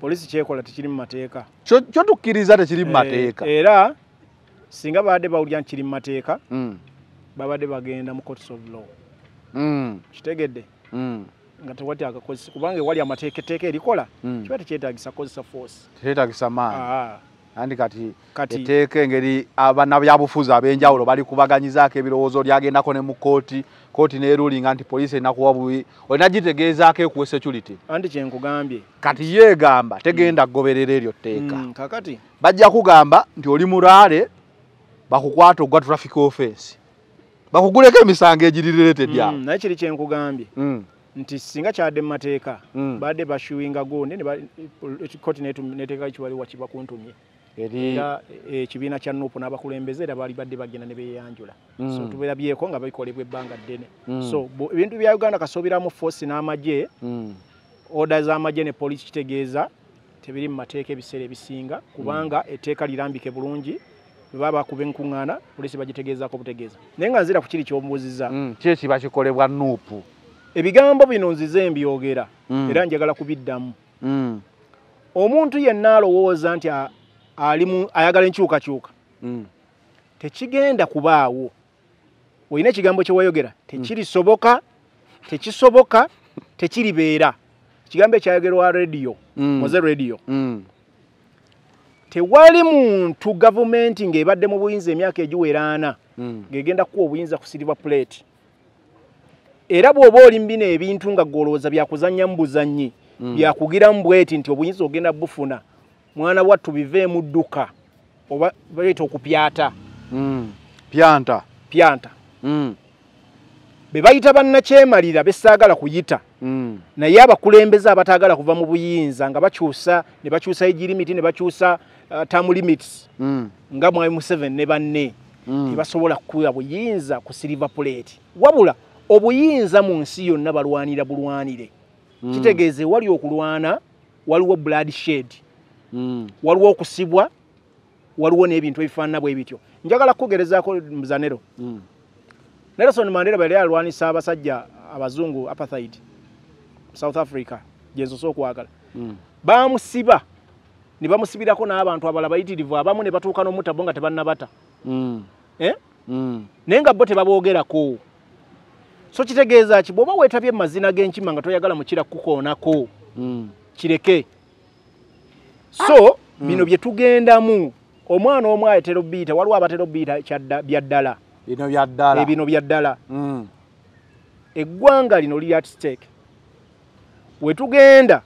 polisi kyekola tekiri mu mateeka. Kyo kyo tukkiriza tekiri mu mateeka. Eh, era singa babadde bawulira nti kiri mu mateeka Mm, babadde bagenda mu courts of law. Mm, kitegedde? Mm, nga tewali akakozesa kubanga ewali amateeketeeka erikola mm. kiba tekyetagisa kozesa force. Teetagisa maanyi. Andi kati eteeka engeri abannabyabufuzi ab'enjawulo bali kubaganyizaako ebirowoozo lyagendako ne mu kooti kooti neerulinga nti poliisi erina kuwa bubi olina gitegeezaako ekuwe security? Anti kyenkugambye. Kati yeegamba tegenda kugoberera eryo tteeka. Kakati. Bajja kugamba nti oli mulaale bakukwata ogwa traffic offense bakuguleko emisango egirireetedde awo. Mm, naye kiri kyenkugambye. Mm, nti singa kyadde mu mateeka Mm. badde bashuwinga gundi koti neteeka kiwaliwa kibakuntumye era eh, ekibiina kya nuupu n'abakulembeze era baali badde bagenda ne beeyanjula. So tuberabyeko nga bikolebwa ebbanga ddene. So ebintu bya uganda kasoobiramu force n'amagye oda z'amagye ne poliisi kitegeeza tebiri mu mateeka ebiseera ebisinga kubanga etteeka lirambike bulungi baba bakuba enkuŋŋaana poliisi bagitegeezaako butegeeza naye nga nzira ku kiri ky'omubuuziza Mm. ki ekiba kikolebwa nuupu? Ebigambo bino nzize mbyogera Mm. era njagala kubiddamu. Mm. omuntu yenna alowooza nti a- ali mu- ayagala enkyukakyuka tekigenda kubaawo. Olina ekigambo kyewayogera tekirisoboka tekisoboka tekiribeera. Ekigambo ekyayogerwa rediyo muze rediyo. Tewali muntu gavumenti ng'ebadde mu buyinza emyaka egiwera ana Mm. ng'egenda kuwa obuyinza ku silver plate. Era bw'oba oli mu bino ebintu nga golowooza byakuzannyamu buzannyi Mm. byakugiramu bweti nti obuyinza ogenda bufuna mwana wattu biveemu dduka oba bayita okupyata. Mm. pyanta. Pyanta. Be bayita bannakyemalira besaagala kuyita. Naye abakulembeze abataagala kuva mu buyinza nga bakyusa ne bakyusa egirimiti ne bakyusa term limits Mm. nga mwami museveni ne banne Mm. tebasobola kukuwa buyinza ku silver plate wabula obuyinza mu nsi yonna balwanira bulwanire Mm. kitegeeza ewali okulwana waliwo bloodshed Mm. waliwo okusibwa waliwo n'ebintu ebifaanana bwe bityo njagala kukugerezaako muzanero Mm. nelson mandela bwe yali alwanisa abasajja abazungu apartheid south africa gyensosa okwagala Mm. bamusiba ne bamusibirako n'abantu abalala bayitirivu abamu ne batuuka n'omutabo nga tebannabata. Mm. eh? Mm. naye nga bo tebaboogerako. So kitegeeza ki? Bw'oba weetabye mu mazina g'enkima nga toyagala mukira kukoonako Mm. kireke. So bino bye tugendamu. Omwana omu ayetera obiyita waliwo abatera obiyita kyadda- bya ddala. Bino bya ddala. Ebino bya ddala. Mm. eggwanga lino liri at stake we tugenda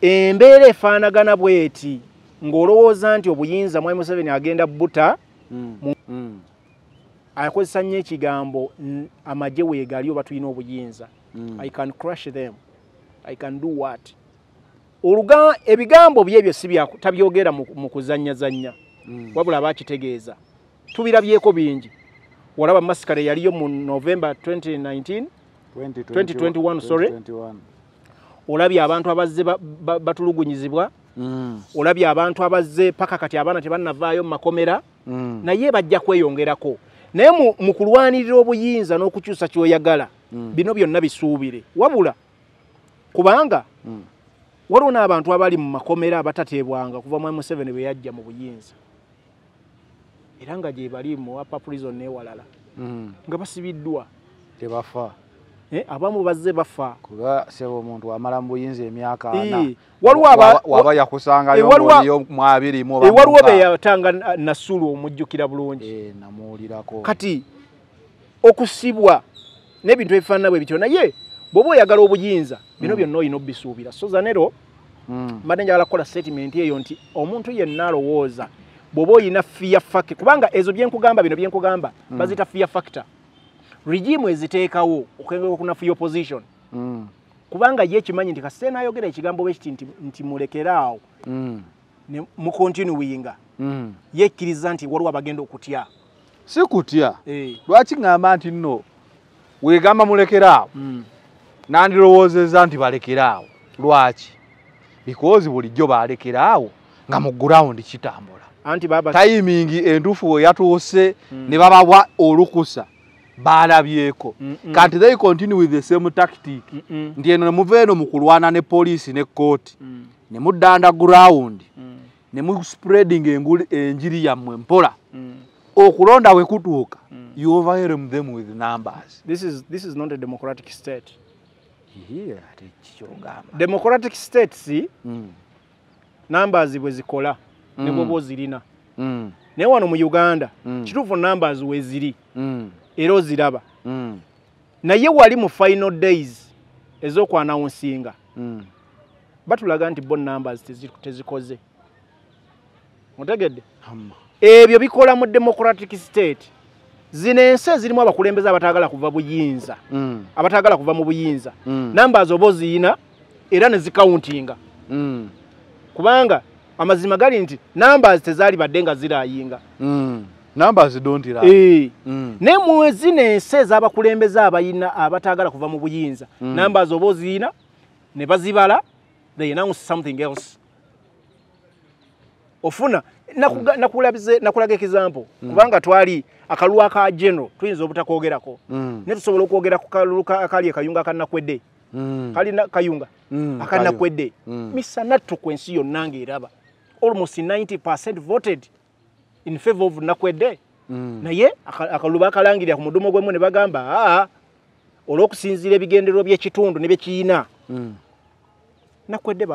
embeera efaanagana bweti ng'olowooza nti obuyinza mwami museveni agenda buta Mm. Mm. akozesa nnyo ekigambo amagye weegali oba tulina obuyinza Mm. i can crush them i can do what oluga ebigambo byebyo si bya tabyogera mu kuzannyazannya Mm. wabula abakitegeeza tubirabyeko bingi olaba masikale yaliyo mu november 2019 2021, sorry. 2021. olabye abantu abazze ba- ba- batulugunyizibwa Mm. olabye abantu abazze paka kati abaana tebannavaayo mu makomera Mm. naye bajja kweyongerako naye mu- mu kulwanirira obuyinza n'okukyusa kyoyagala Mm. bino byonna bisuubire wabula kubanga waliwo n'abantu abali mu makomera abatateebwanga kuva mwami museveni bwe yajja mu buyinza era nga gye bali mu apa prison n'ewalala nga basibiddwa tebafa abamu bazze bafa. Kuba sebo omuntu amala mu buyinza emyaka Eh, ana waliwo aba- Waba- waba yakusangayo Eh, waliwo- ng'oliyo mu abiri mu oba Eh, waliwo mu be nkaaga. yatanga na- nasulu omujjukira bulungi. Eh, namuwulirako. Kati okusibwa n'ebintu ebifaanana bwe bityo naye bw'oba oyagala obuyinza bino byonna olina obisuubira. So zanero Mm. mbadde njagala kukola statement eyo nti omuntu yenna alowooza bw'oba oyina fear factor kubanga ezo byenkugamba bino byenkugamba bazita fear factor regimu eziteekawo okwengera okunafuya opposition. Mm. kubanga ye kimanyi nti kasite naayogera ekigambo bwe kiti nti, mulekeraawo Mm. ne mukontinuwinga Mm. yekkiriza nti waliwo abagenda okutya. Si kutya? Eh, lwaki ŋŋamba nti nno weegamba mulekeraawo nandirowoozezza nti balekeraawo lwaki? Because bulijjo balekeraawo nga mu gurawundi kitambula. Anti baba tayimingi entuufu we yatuuse ne babawa olukusa baalabyeko kanti they continue with the same tactic. Nti eno ne muva eno mu kulwana ne poliisi ne kooti mm, ne muddanda gurawundi mm, ne mu spreading enguli- enjiri yammwe mpola. Mm. okulonda we kutuuka. You overwhelm them with numbers. This is this is not a democratic state. Democratic states numbers bwe zikola ne bwoba ozirina naye wano mu uganda kituufu numbers weziri era oziraba. Mm, naye wali mu final days ez'okwanawunsinga. Mm. batulaga nti bo numbers tezi- tezikoze. Otegedde Amma. ebyo bikola mu democratic state. Zino ensi ezirimu abakulembeze abataagala kuva buyinza. Mm, abataagala kuva mu buyinza. Numbers oba oziyina era ne zikawuntinga kubanga amazima gali nti numbers tezaali badde nga zirayinga. Numbers don't lie Eh. Mm. ne mwezi nensi ez'abakulembeze abayina abataagala kuva mu buyinza Mm. numbers oba oziina ne bazibala they announce something else ofuna nakuga- nakulabize nakulaga example kubanga twali akalulu aka general tuyinza obutakwogerako Mm. naye tusobola okwogera ku kalulu ka- akali akayunga akanakwedde Mm. kalina kayunga Mm, akanakwedde Mm. misa nattu ku ensi yonna ng'eraba almost 90 voted in favor of nakwedde Mm. naye aka- akalulu bakalangirira ku mudumo gwemu ne bagamba aa olw'okusinziira ebigendererwa by'ekitundu ne byekiyina Mm. nakwedde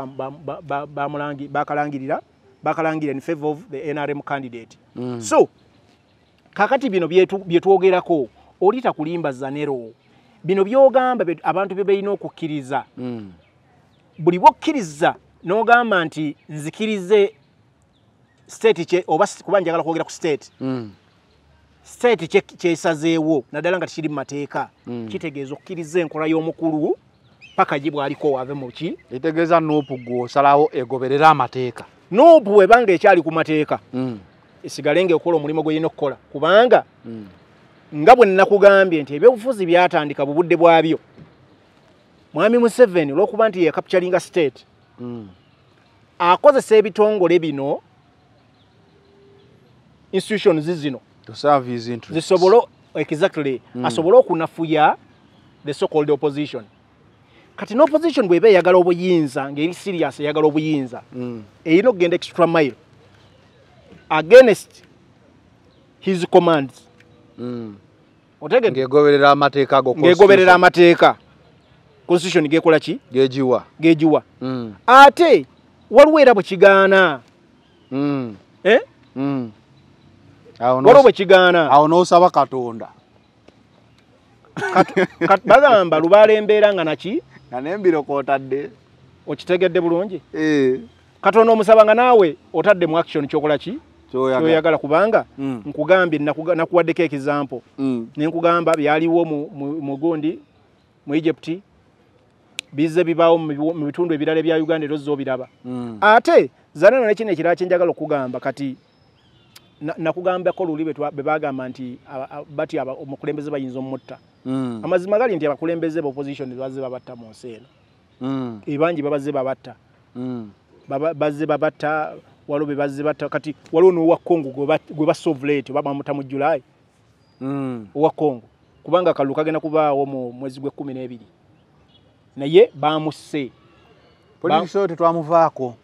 bamulangi- bakalangirira bakalangirira in favor of the nrm candidate Mm. so kakati bino byetwogerako oli takulimba zanero bino byogamba abantu bye balina okukkiriza Mm. buli bwokkiriza n'ogamba nti nzikirize state kye oba si- kuba njagala kwogera ku state Mm. state kye- kyesazeewo naddala nga tekiri mu mateeka Mm. kitegeeza okukkiriza enkola y'omukulu paka gye bw'aliko waave mu ki itegeeza nuupu gw'osalawo egoberera amateeka noobu webanga ekyali ku mateeka Mm. esigale ngaekola omulimu gweyina okukola kubanga Mm. nga bwe nnakugambye nti ebyobufuzi byatandika bu budde bwabyo mwami museveni olw'okuba nti yekapitalinga state Mm. akozesa ebitongole bino institutions zino to serve his interests zisobole exactly Mm. asobole okunafuya the so called opposition kati n'opposition bweba eyagala obuyinza ng'eri serious eyagala obuyinza Mm. erina okugenda extra mile against his commands Mm. otegedde ng'egoberera amateeka go ng'egoberera amateeka constitution gekola ki gegiwa gegiwa Mm. ate waliwo era bwe kigaana Mm. eh? Mm. Waliwo n'os- bwe kigaana awo n'osaba katonda. Kat- bagamba lubaala embeera nga naki? Nga nembiro kwotadde. Okitegedde bulungi? Eh, katonda omusaba nga naawe otadde mu action kyokola ki? Kyoyagala. Kubanga Mm. nkugambye nakuwaddeko ekizampo Mm. nenkugamba byaliwo mu- mu- mu gundi mu egypt bizze bibaawo mu bitundu ebirala ebya uganda era ozza obiraba. Mm. ate zaneno nekino ekirala kyenjagala okugamba kati nakugambako luli bwe bagamba nti aba- omukulembeze bayinza omutta. Mm. amazima gali nti abakulembeze ba opposition bazze babatta mu nsi eno. Mm. ebangi babazze babatta. Mm. Baba- bazze babatta waliwo be bazze batta kati waliwo n'owa congo gwe ba- gwe basovulate oba bamuta mu julayi Mm. owa congo. Kubanga akalulu kagenda kubaawo mu mwezi gw'ekkumi n'ebiri. Naye bamusse tetwamuvaako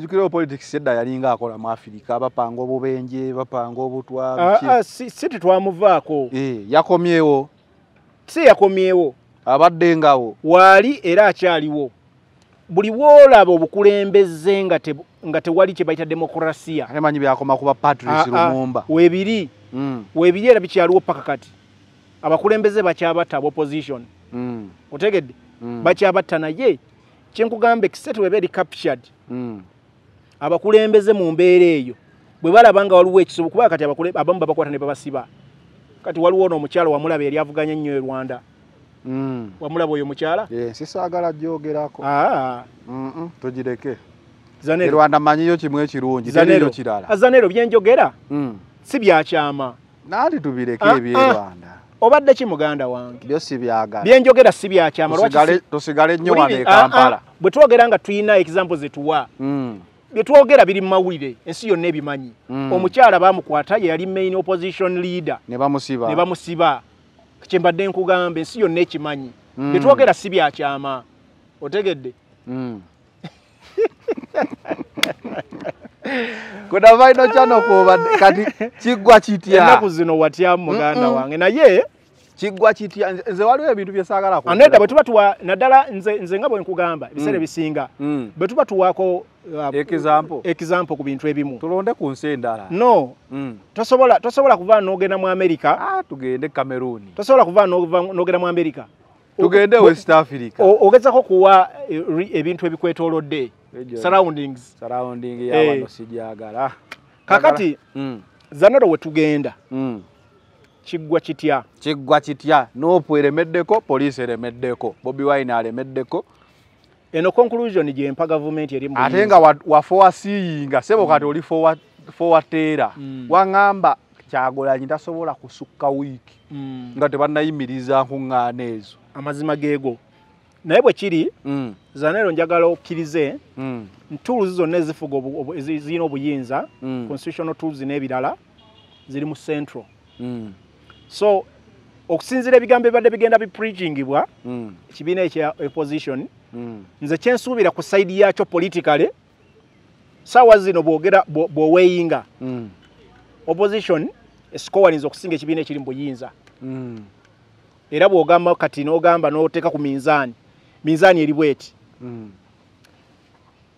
Nzikirawo politics edda yalinga akola mu afirika bapanga obubenje bapanga obutwa Ah, ah, si si tetwamuvaako Eh, yakomyewo. Si yakomyewo. Abadde ngawo. Waali era akyaliwo. Buli bwolaba obukulembeze nga te- nga tewali kye bayita demokurasiya ate manyi byakoma kuba patrice Ah, lumumba? Weebiri Mm. weebiri era bikyaliwo paka kati. Abakulembeze bakyabatta aba opposition. Mm. otegedde? Mm. bakyabatta naye. Kyenkugamba ekisete weba eri captured. Mm. Abakulembeze mu mbeera eyo. Bwe balaba nga waliwo ekisobo kuba kati abakule- abamu babakwata ne babasiba kati waliwo ono omukyala wamulaba yali avuganya ennyo e rwanda. Mm. wamulaba oyo mukyala Eh, sisaagala gyogerako Ah, tugireke Zanero. rwanda manyiyo kimu ekirungi teriyo kirala. Ah, Zanero byenjogera Mm. si byakyama nanti tubireke Ah, eby'e ah. rwanda. Obadde ki muganda wange? Byo si byagala. Byenjogera si byakyama Tusigale- si- tusigale nnyo wano e ah, ah, kampala bwe twogera nga tulina example zetuwa Mm. bye twogera biri mu mawulire ensi yonna ebimanyi Mm. omukyala bamukwata ye yali main opposition leader ne bamusiba kyembadde nkugamba ensi yonna ekimanyi Mm. bye twogera si byakyama otegedde Mm. kudava ino kyano kati kiggwa kitya ennaku zino watyamu muganda Mm-mm. wange naye kiggwa kitya Nze- waliwo ebintu byesaagala kwogera. anedda bwe tuba tuwa naddala nze, nze nga bwe nkugamba ebiseera Mm. ebisinga Mm. bwe tuba tuwaako uh, Example. ku bintu ebimu tulonde ku nsi endala no Mm. tosobola tosobola kuva n'ogenda mu amerika Ah, tugende cameroon tosobola kuva n'ogenda mu amerika tugende west africa ogezako kuwa eh, ri- ebintu ebikwetoolodde surroundings surrounding Eh. yawano sijagala kakati zanero we tugenda Mm. Kiggwa kitya? Kiggwa kitya. Nopu eremeddeko poliisi eremeddeko. Bobi wine alemeddeko. Eno conclusion gyempa gavumenti eri ate nga wa- wafoasiyinga sebo kati oli fowateera Mm. waŋŋamba kyagolanyi tasobola kusukka wiiki Mm. nga tebannayimiriza nkuŋŋaana ezo. Amazima geego. Naye bwe kiri Mm, zanero njagala okkirize mm, tools zonna ezifuga obu- obu- ezi- zirina obuyinza Mm. constitutional tools n'ebirala ziri mu central. Mm, so okusinziira ebigambo ebibadde bigenda bipreachingibwa mm, ekibiina ekya opposition mm, nze kyensuubira ku saidi yakyo politikale saawa zino bwogera bwo- bw'oweeyinga mm, opposition esikowaninza okusinga ekibiina ekiri mu buyinza. Era bw'ogamba kati n'ogamba n'oteeka ku minzaani minzaani eri bweti.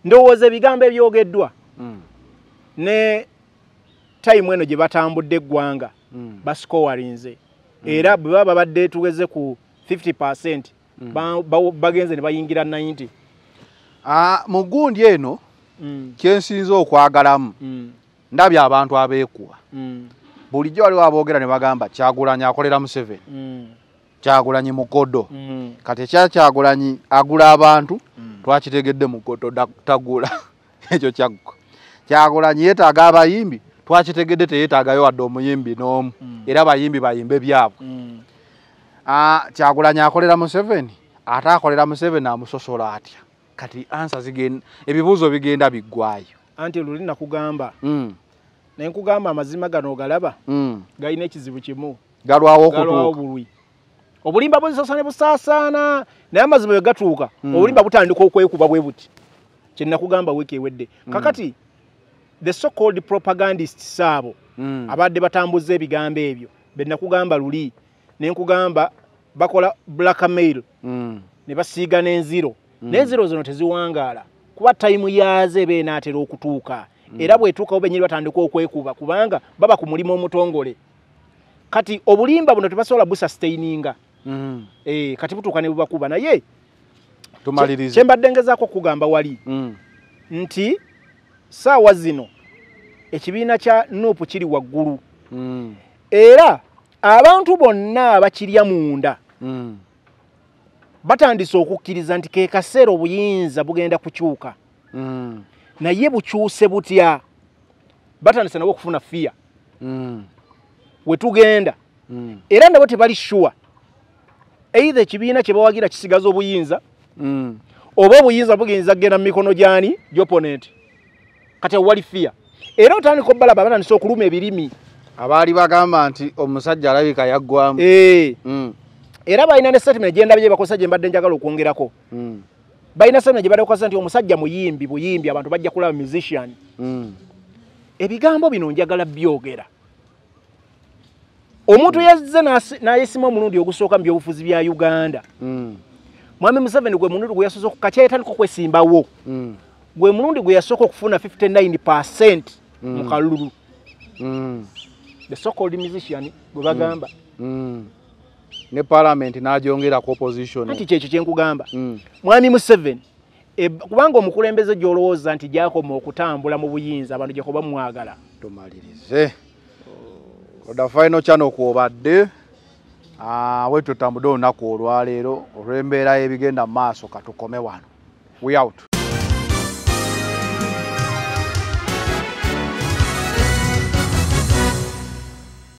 Ndowooza ebigambo ebyogeddwa ne tayimu eno gye batambudde eggwanga. Basikowalinze era bwe baba babadde tugeze ku 50 percent ba- ba- bagenze ne bayingira 90 Ah, mu gundi eno Mm, kyensinza okwagalamu mm, ndabye abantu abeekuwa. Mm, bulijjo waliwo aboogera ne bagamba kyagulanyi akolera museveni. Mm, kyagulanyi mukodo mm, kati ekya kyagulanyi agula abantu twakitegedde mukodo tagula. [LAUGHS] Ekyo kyaggwa kyagulanyi yeetaaga abayimbi twakitegedde teyeetaagayo wadde omuyimbi n'omu era abayimbi bayimbe byabwe. Mm. Ah, kyagulanyi akolera museveni? Ate akolera museveni amusosola atya? Kati ansa zigenda ebibuuzo bigenda biggwayo anti luli nakugamba. Mm, naye nkugamba amazima gano ogalaba galina ekizibu kimu. Galwawo galwawo okutuuka bulwi obulimba buzisaasana ne busaasaana naye amazima bwe gatuuka obulimba butandika okwekuba bwe buti. Kyenakugamba wiiki ewedde. Kakati the so called propagandists abo Mm, abadde batambuza ebigambo ebyo. Benakugamba luli nenkugamba bakola blackmail mm, ne basiiga n'enziro. N'enziro zino teziwangaala. Kuba tayimu yaazo eba enaatera okutuuka. Era bwetuukawo benyeri batandika okwekuba kubanga baba ku mulimu omutongole. Kati obulimba buno tebasobola busastaininga mm. e, kati butuuka ne bubakuba naye. Kyembadde ngezaako okugamba wali. Mm, nti saawa zino ekibiina kya nuupu kiri waggulu. Mm, era abantu bonna abakirya munda. Mm, batandise okukkiriza nti ke kaseera obuyinza bugenda kukyuka. Mm, naye bukyuse butya? Batandise nabo okufuna fiya. We tugenda. Mm, era nabo tebali shuwa eitha ekibiina kye bawagira kisigaza obuyinza oba obuyinza bugenza kgenda mu mikono gyani? Gyoponent kati wali fiya. Era otandika obalaba batandise okuluma ebirimi. Abaali bagamba nti omusajja alabika yaggwamu. Eh, Mm, era balina ne statement gyendabye bakozesa gye mbadde njagala okwongerako. Mm, balina statement gye badde bakozesa nti omusajja muyimbi buyimbi abantu bajja kulaba musician. Mm, ebigambo bino njagala byogera. Omuntu yazze n'asi- n'ayesima omulundi ogusooka mu byobufuzi bya uganda. Mm, mwami museveni gwe mulundi gwe yasooka kakyayetandika okwesimbawo. Mm, gwe mulundi gwe yasooka okufuna 59 percent mu Mm. kalulu. Mm, the so-called musician gwe bagamba. Mm. ne palamenti n'agyongerako opposition. Anti kyekyo kyenkugamba mwami museveni e- kubanga omukulembeze gy'olowooza nti gyakoma okutambula mu buyinza abantu gye kuba mwagala. Tumalirize. Oda final channel kwobadde Ah, we tutambudde olunaku olwaleero olw'embeera y'ebigenda mu maaso katukome wano. We out